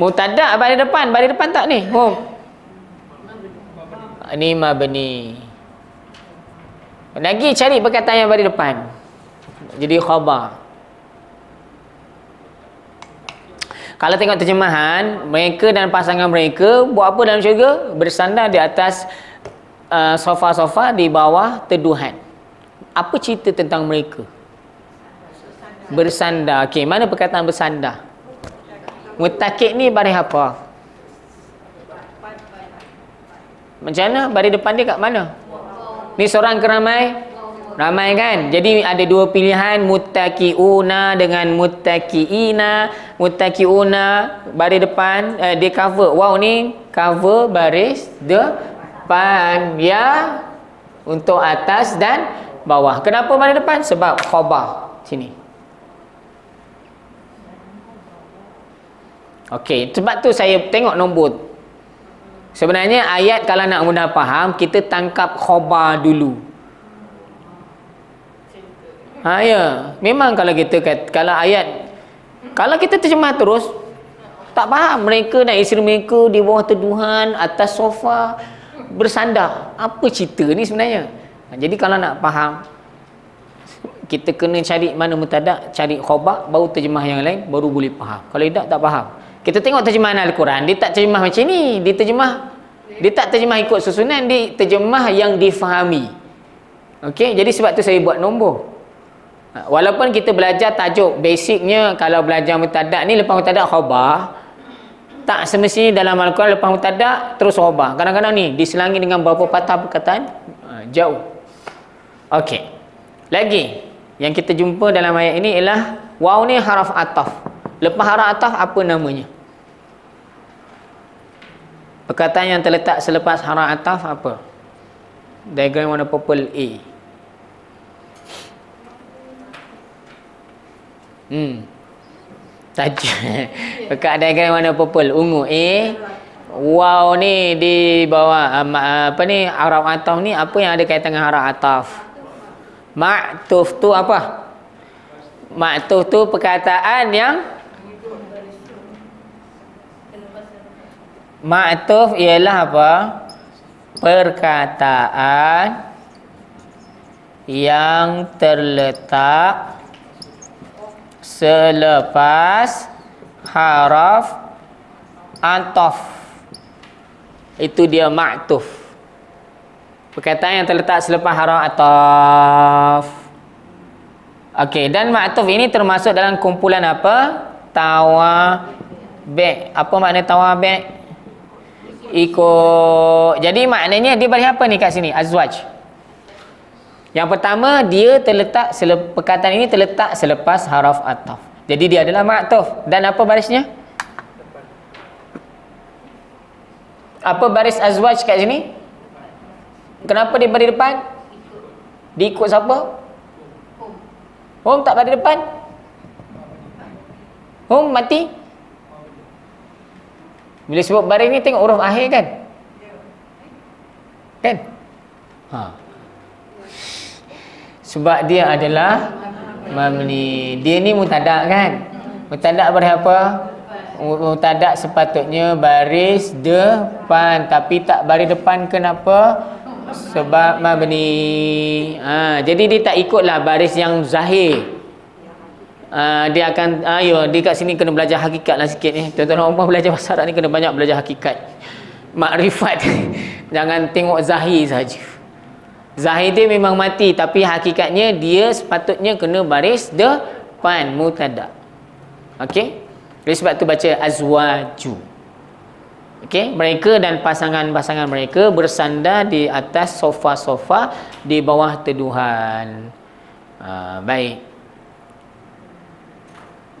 Mutada bari depan. Bari depan tak ni? Hum. Ini mabni. Lagi cari perkataan yang bagi depan. Jadi khabar. Kalau tengok terjemahan, mereka dan pasangan mereka buat apa dalam syurga? Bersandar di atas uh, sofa-sofa di bawah teduhan. Apa cerita tentang mereka? Bersandar. Okey, mana perkataan bersandar? Mutakik ni baris apa? Macam mana? Baris depan dia kat mana? Ni seorang ke ramai? Ramai kan? Jadi ada dua pilihan muttaqiuna dengan muttaqiina. Muttaqiuna baris depan eh, dia cover. Wow ni cover baris depan ya untuk atas dan bawah. Kenapa baris depan? Sebab khabar sini. Okey, sebab tu saya tengok nombor Sebenarnya ayat kalau nak mudah faham, kita tangkap khobar dulu. Ha ya, memang kalau kita kalau ayat kalau kita terjemah terus tak faham mereka dan isteri mereka di bawah teduhan atas sofa bersandar. Apa cerita ni sebenarnya? Ha, jadi kalau nak faham kita kena cari mana mutada, cari khobar baru terjemah yang lain baru boleh faham. Kalau tidak tak faham. Kita tengok terjemahan Al-Quran, dia tak terjemah macam ni. Dia terjemah, dia tak terjemah ikut susunan, dia terjemah yang difahami. Okey, jadi sebab tu saya buat nombor. Ha, walaupun kita belajar tajuk, basicnya kalau belajar mutadak ni, lepas mutadak khabar, tak semestinya dalam Al-Quran lepas mutadak, terus khabar. Kadang-kadang ni, diselangi dengan beberapa patah perkataan, ha, jauh. Okey. Lagi, yang kita jumpa dalam ayat ini ialah, waw ni haraf ataf. Lepas haraf ataf, apa namanya? Perkataan yang terletak selepas haraf ataf apa? Diagram warna purple A. Hmm. Tajuk. [laughs] Dekat diagram mana purple? Ungu. A. Wow ni di bawah um, apa ni Arab ataf ni apa yang ada kaitan dengan Arab ataf? Ma'tuf tu apa? Ma'tuf tu perkataan yang Ma'tuf ialah apa? Perkataan yang terletak selepas haraf ataf. Itu dia ma'tuf. Perkataan yang terletak selepas haraf ataf. Okey, dan ma'tuf ini termasuk dalam kumpulan apa? Tawa. Apa makna tawa? Ikut. Jadi maknanya dia bagi apa ni kat sini? Azwaj. Yang pertama dia terletak perkataan ini terletak selepas haraf ataf jadi dia adalah ma'tuf. Dan apa barisnya? Apa baris azwaj kat sini? Kenapa dia bagi depan? Diikut siapa? Hum. Tak bagi depan? Hum mati bila sebut baris ni tengok huruf akhir kan? Kan? Ha. Sebab dia adalah mamni. Dia ni mutadak kan? Mutadak baris apa? Mutadak sepatutnya baris depan tapi tak baris depan kenapa? Sebab mabni. Ha, jadi dia tak ikutlah baris yang zahir. Uh, dia akan ayo uh, dia kat sini kena belajar hakikat lah sikit ni. Tuan-tuan rumah belajar bahasa Arab ni kena banyak belajar hakikat. Makrifat. [laughs] Jangan tengok zahir saja. Zahir dia memang mati tapi hakikatnya dia sepatutnya kena baris depan mutada okey? Jadi sebab tu baca azwaju. Okey? Mereka dan pasangan-pasangan mereka bersandar di atas sofa-sofa di bawah teduhan. Uh, baik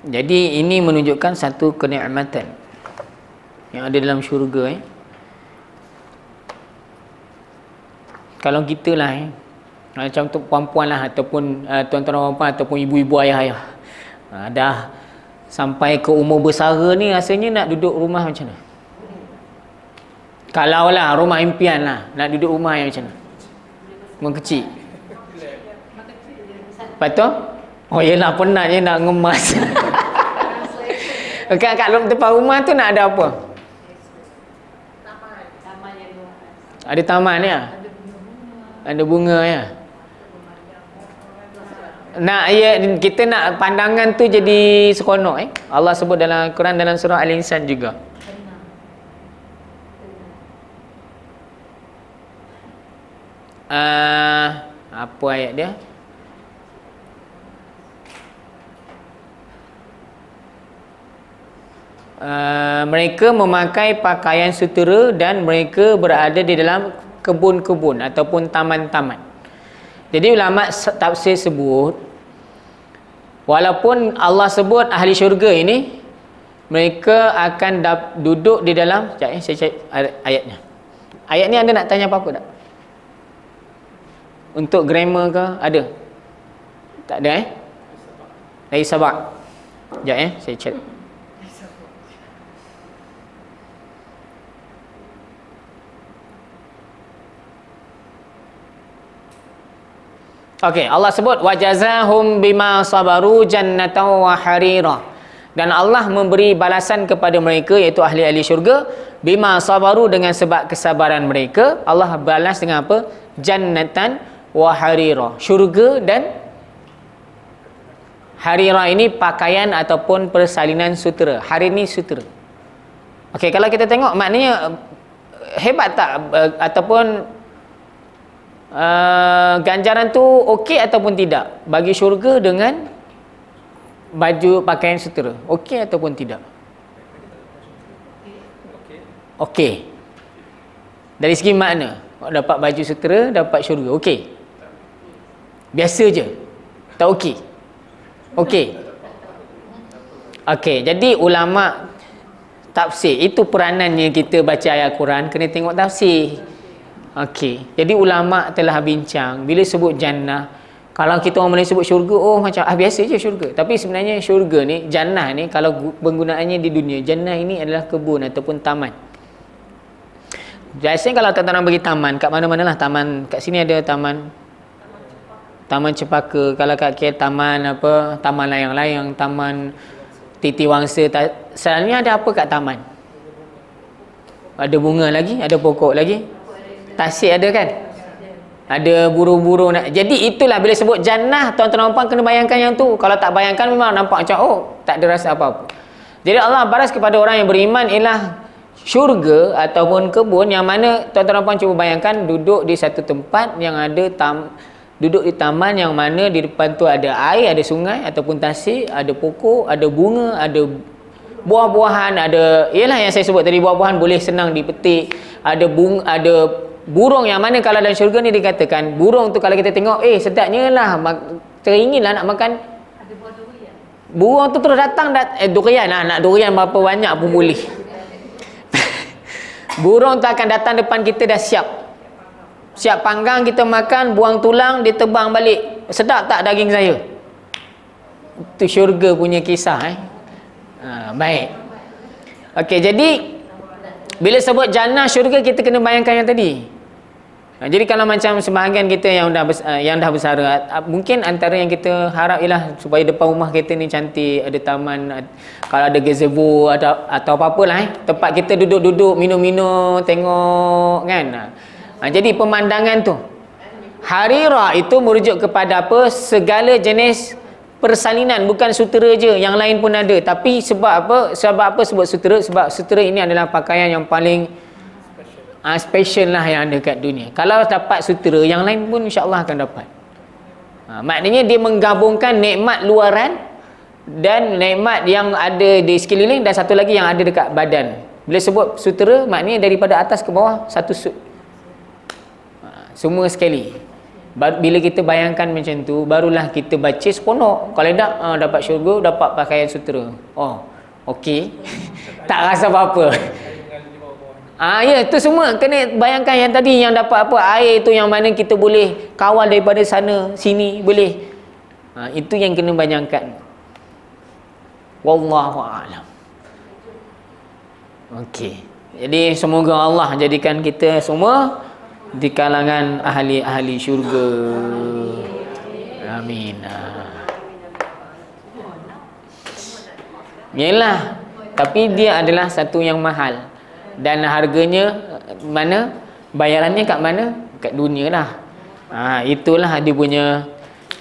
jadi ini menunjukkan satu kenikmatan yang ada dalam syurga eh. Kalau kita lah eh, macam tu puan-puan lah ataupun uh, tuan-tuan puan ataupun ibu-ibu ayah-ayah. Uh, dah sampai ke umur bersara ni rasanya nak duduk rumah macam mana? Kalau lah rumah impian lah nak duduk rumah yang macam mana? Rumah kecil. Lepas tu? Oh yelah penatnya nak ngemas. [laughs] Kat kat depan rumah tu nak ada apa? Taman. Ada taman ya? Ada bunga ya? Nak ya kita nak pandangan tu jadi seronok eh. Allah sebut dalam Quran dalam surah Al-Insan juga. Uh, apa ayat dia? Uh, mereka memakai pakaian sutera dan mereka berada di dalam kebun-kebun ataupun taman-taman. Jadi ulama tafsir sebut walaupun Allah sebut ahli syurga ini mereka akan duduk di dalam sekejap eh, saya cek ayatnya. Ayat ni anda nak tanya apa-apa tak? Untuk grammar ke? Ada? Tak ada eh? Dari sabak. Sekejap eh, saya cek. Okey, Allah sebut wajazahum bima sabaru jannatan wa harira. Dan Allah memberi balasan kepada mereka iaitu ahli-ahli syurga bima sabaru dengan sebab kesabaran mereka. Allah balas dengan apa? Jannatan wa harira. Syurga dan harira ini pakaian ataupun persalinan sutera. Hari ini sutera. Okey, kalau kita tengok maknanya hebat tak ataupun uh, ganjaran tu okey ataupun tidak? Bagi syurga dengan baju pakaian sutera okey ataupun tidak? Okey. Dari segi makna dapat baju sutera dapat syurga. Okey. Biasa je. Tak okey. Okey. Okey jadi ulama tafsir itu peranannya kita baca ayat Quran kena tengok tafsir Okey. Jadi ulama telah bincang. Bila sebut jannah kalau kita orang boleh sebut syurga oh macam ah biasa je syurga. Tapi sebenarnya syurga ni jannah ni kalau penggunaannya di dunia jannah ini adalah kebun ataupun taman. Biasanya kalau tuan-tuan bagi taman kat mana-mana lah taman? Kat sini ada taman? Taman cepaka. Kalau kat KL taman apa? Taman layang-layang taman titi wangsa. Selalunya ada apa kat taman? Ada bunga lagi? Ada pokok lagi tasik ada kan? Ada burung-burung nak. Jadi itulah bila sebut jannah tuan-tuan nampak kena bayangkan yang tu. Kalau tak bayangkan memang nampak macam oh tak ada rasa apa-apa. Jadi Allah baras kepada orang yang beriman ialah syurga ataupun kebun yang mana tuan-tuan nampak cuba bayangkan duduk di satu tempat yang ada tam duduk di taman yang mana di depan tu ada air ada sungai ataupun tasik ada pokok ada bunga ada buah-buahan ada ialah yang saya sebut tadi buah-buahan boleh senang dipetik ada bunga ada burung yang mana kalau dalam syurga ni dikatakan burung tu kalau kita tengok eh sedapnya lah teringin lah nak makan. Burung tu terus datang dat, eh durian lah nak durian berapa banyak pun boleh. [laughs] Burung tu akan datang depan kita dah siap. Siap panggang kita makan buang tulang dia terbang balik. Sedap tak daging saya? Itu syurga punya kisah eh. Ha, baik. Ok jadi bila sebut jannah syurga kita kena bayangkan yang tadi Jadi kalau macam sebahagian kita yang dah besar, yang dah besar mungkin antara yang kita harap ialah supaya depan rumah kita ni cantik ada taman kalau ada gazebo atau atau apa-apalah eh. Tempat kita duduk-duduk minum-minum tengok kan? Ha, jadi pemandangan tu harira itu merujuk kepada apa? Segala jenis persalinan bukan sutera je yang lain pun ada. Tapi sebab apa? Sebab apa sebut sutera? Sebab sutera ini adalah pakaian yang paling uh, special lah yang ada kat dunia. Kalau dapat sutera yang lain pun insyaAllah akan dapat. Uh, maknanya dia menggabungkan nikmat luaran dan nikmat yang ada di sekeliling dan satu lagi yang ada dekat badan. Bila sebut sutera maknanya daripada atas ke bawah satu sut. Uh, semua sekali. Bila kita bayangkan macam tu barulah kita baca seponok kalau tak uh, dapat syurga dapat pakaian sutera. Oh okey. [laughs] Tak rasa apa-apa Ah ya itu semua kena bayangkan yang tadi yang dapat apa air tu yang mana kita boleh kawal daripada sana sini boleh. Ha, itu yang kena bayangkan. Wallahu a'lam. Okey. Jadi semoga Allah jadikan kita semua di kalangan ahli-ahli syurga. Amin. Yalah. Tapi dia adalah satu yang mahal dan harganya mana bayarannya kat mana? Kat dunia lah. Ha, itulah dia punya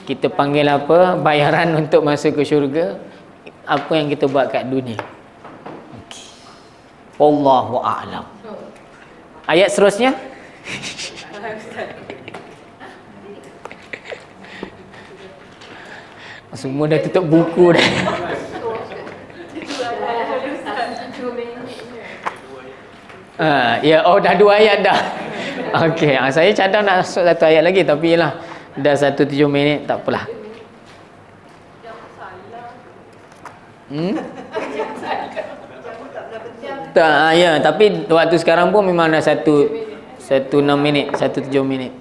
kita panggil apa bayaran [laughs] untuk masuk ke syurga. Apa yang kita buat kat dunia. Okay. Wallahu a'lam. Ayat seterusnya? [laughs] Semua dah tutup buku dah [laughs] Ha, ya, oh dah dua ayat dah. [laughs] Okey, ha, saya cadang nak masuk satu ayat lagi tapi yalah dah satu tujuh minit tak apalah. Hmm? Tak, ha, ya, tapi waktu sekarang pun memang dah satu satu enam minit, satu tujuh minit.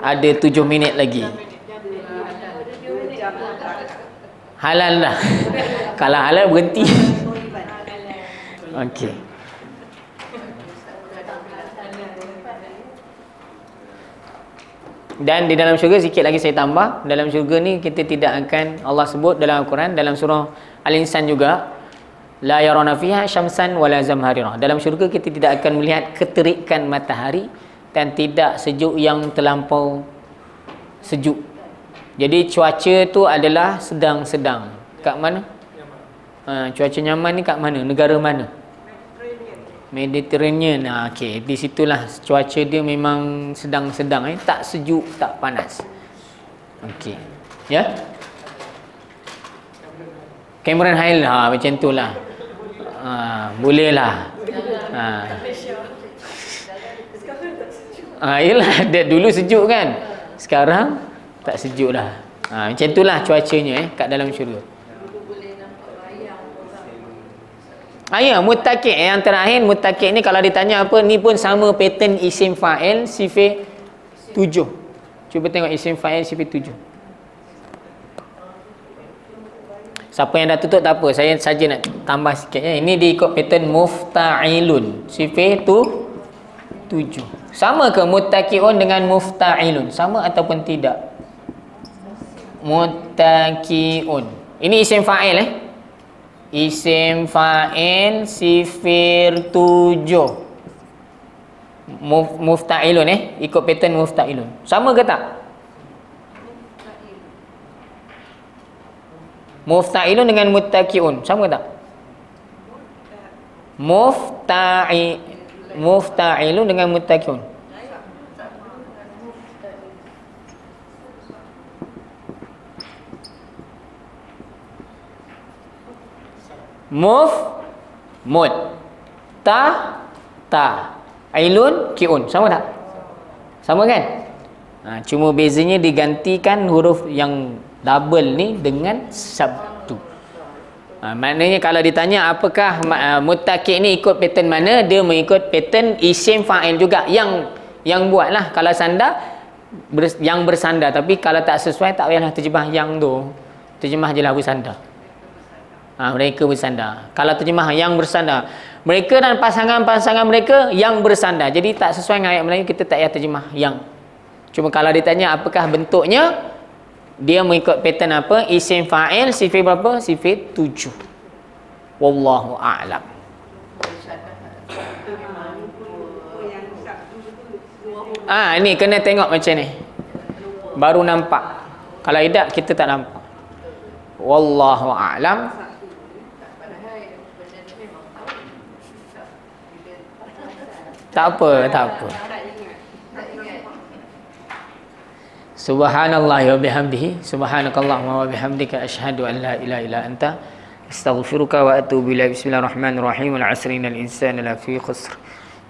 Ada tujuh minit lagi. Halal lah. [laughs] Kalau halal berhenti. [laughs] Okey. Dan di dalam syurga sikit lagi saya tambah Dalam syurga ni kita tidak akan Allah sebut dalam Al-Quran Dalam surah Al-Insan juga La yarona fiha syamsan wala zamharira Dalam syurga kita tidak akan melihat keterikan matahari Dan tidak sejuk yang terlampau sejuk Jadi cuaca tu adalah sedang-sedang Kat mana? Ha, cuaca nyaman ni kat mana? Negara mana? Mediterranean. Ha, okey, di situlah cuaca dia memang sedang-sedang eh, tak sejuk, tak panas. Okey. Ya? Cameron Highland ha macam itulah. Ha, boleh lah. Ha. Ha, yalah, [laughs] dia dulu sejuk kan. Sekarang tak sejuk lah. Ha, macam itulah cuacanya eh kat dalam syurga. Ayah mutakik eh, yang terakhir mutakik ni kalau ditanya apa ni pun sama pattern isim fa'il sifat tujuh. Cuba tengok isim fa'il sifat tujuh. Siapa yang dah tutup tak apa. Saya saja nak tambah sikit ya. Ini diikut pattern muftailun. Sifat tu tujuh. Sama ke mutakiun dengan muftailun? Sama ataupun tidak? Mutakiun. Ini isim fa'il eh. Isim fa'il sifir tujuh. Muf, mufta'ilun eh. Ikut pattern mufta'ilun. Sama ke tak? Mufta'ilun dengan muttaqiun. Sama tak? Mufta'i mufta'ilun dengan muttaqiun. Muf mut ta ta. Ailun kiun. Sama tak? Sama kan? Ha, cuma bezanya digantikan huruf yang double ni dengan sabtu. Ha, maknanya kalau ditanya apakah uh, muttaqi ni ikut pattern mana dia mengikut pattern isim fa'il juga yang yang buatlah. Kalau sandar ber, yang bersandar. Tapi kalau tak sesuai tak payahlah terjemah yang tu. Terjemah je lah bersandar ha, mereka bersandar kalau terjemah yang bersandar mereka dan pasangan-pasangan mereka yang bersandar jadi tak sesuai dengan ayat Melayu kita tak payah terjemah yang cuma kalau ditanya apakah bentuknya dia mengikut pattern apa isim fa'il sifir berapa sifir tujuh wallahu a'lam Ah ini kena tengok macam ni. Baru nampak. Kalau tidak kita tak nampak. Wallahu a'lam. Tak apa, tak apa. Subhanallah wa bihamdihi Subhanakallahumma wa bihamdika Ashhadu an la ilaha illa anta Astaghfiruka wa atubu ila Bismillahirrahmanirrahim Al-asrin al-insan la fi khusr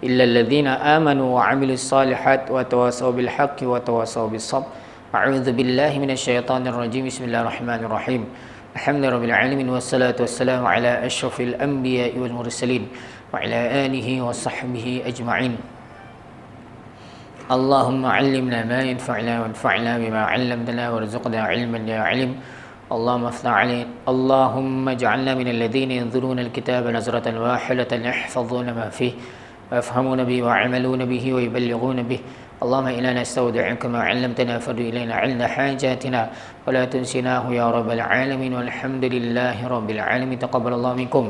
Illa alladhina amanu wa amilu salihat Wa tawasaw bil haqqi wa tawasaw bil sab A'udhu billahi minasyaitanir rajim Bismillahirrahmanirrahim Alhamdulillah alamin Wassalatu wassalamu ala ashrafil anbiya wal mursalin وعلى آله وصحبه أجمعين. اللهم علمنا ما ينفعنا وانفعنا بما علمتنا وارزقنا علما يا علم اللهم افتح علينا اللهم اجعلنا من الذين ينظرون الكتاب نظرة واحدة يحفظون ما فيه ويفهمون به ويعملون به ويبلغون به. اللهم إنا نستودعك ما علمتنا فرد إلينا عند حاجاتنا ولا تنسناه يا رب العالمين. والحمد لله رب العالمين. تقبل الله منكم.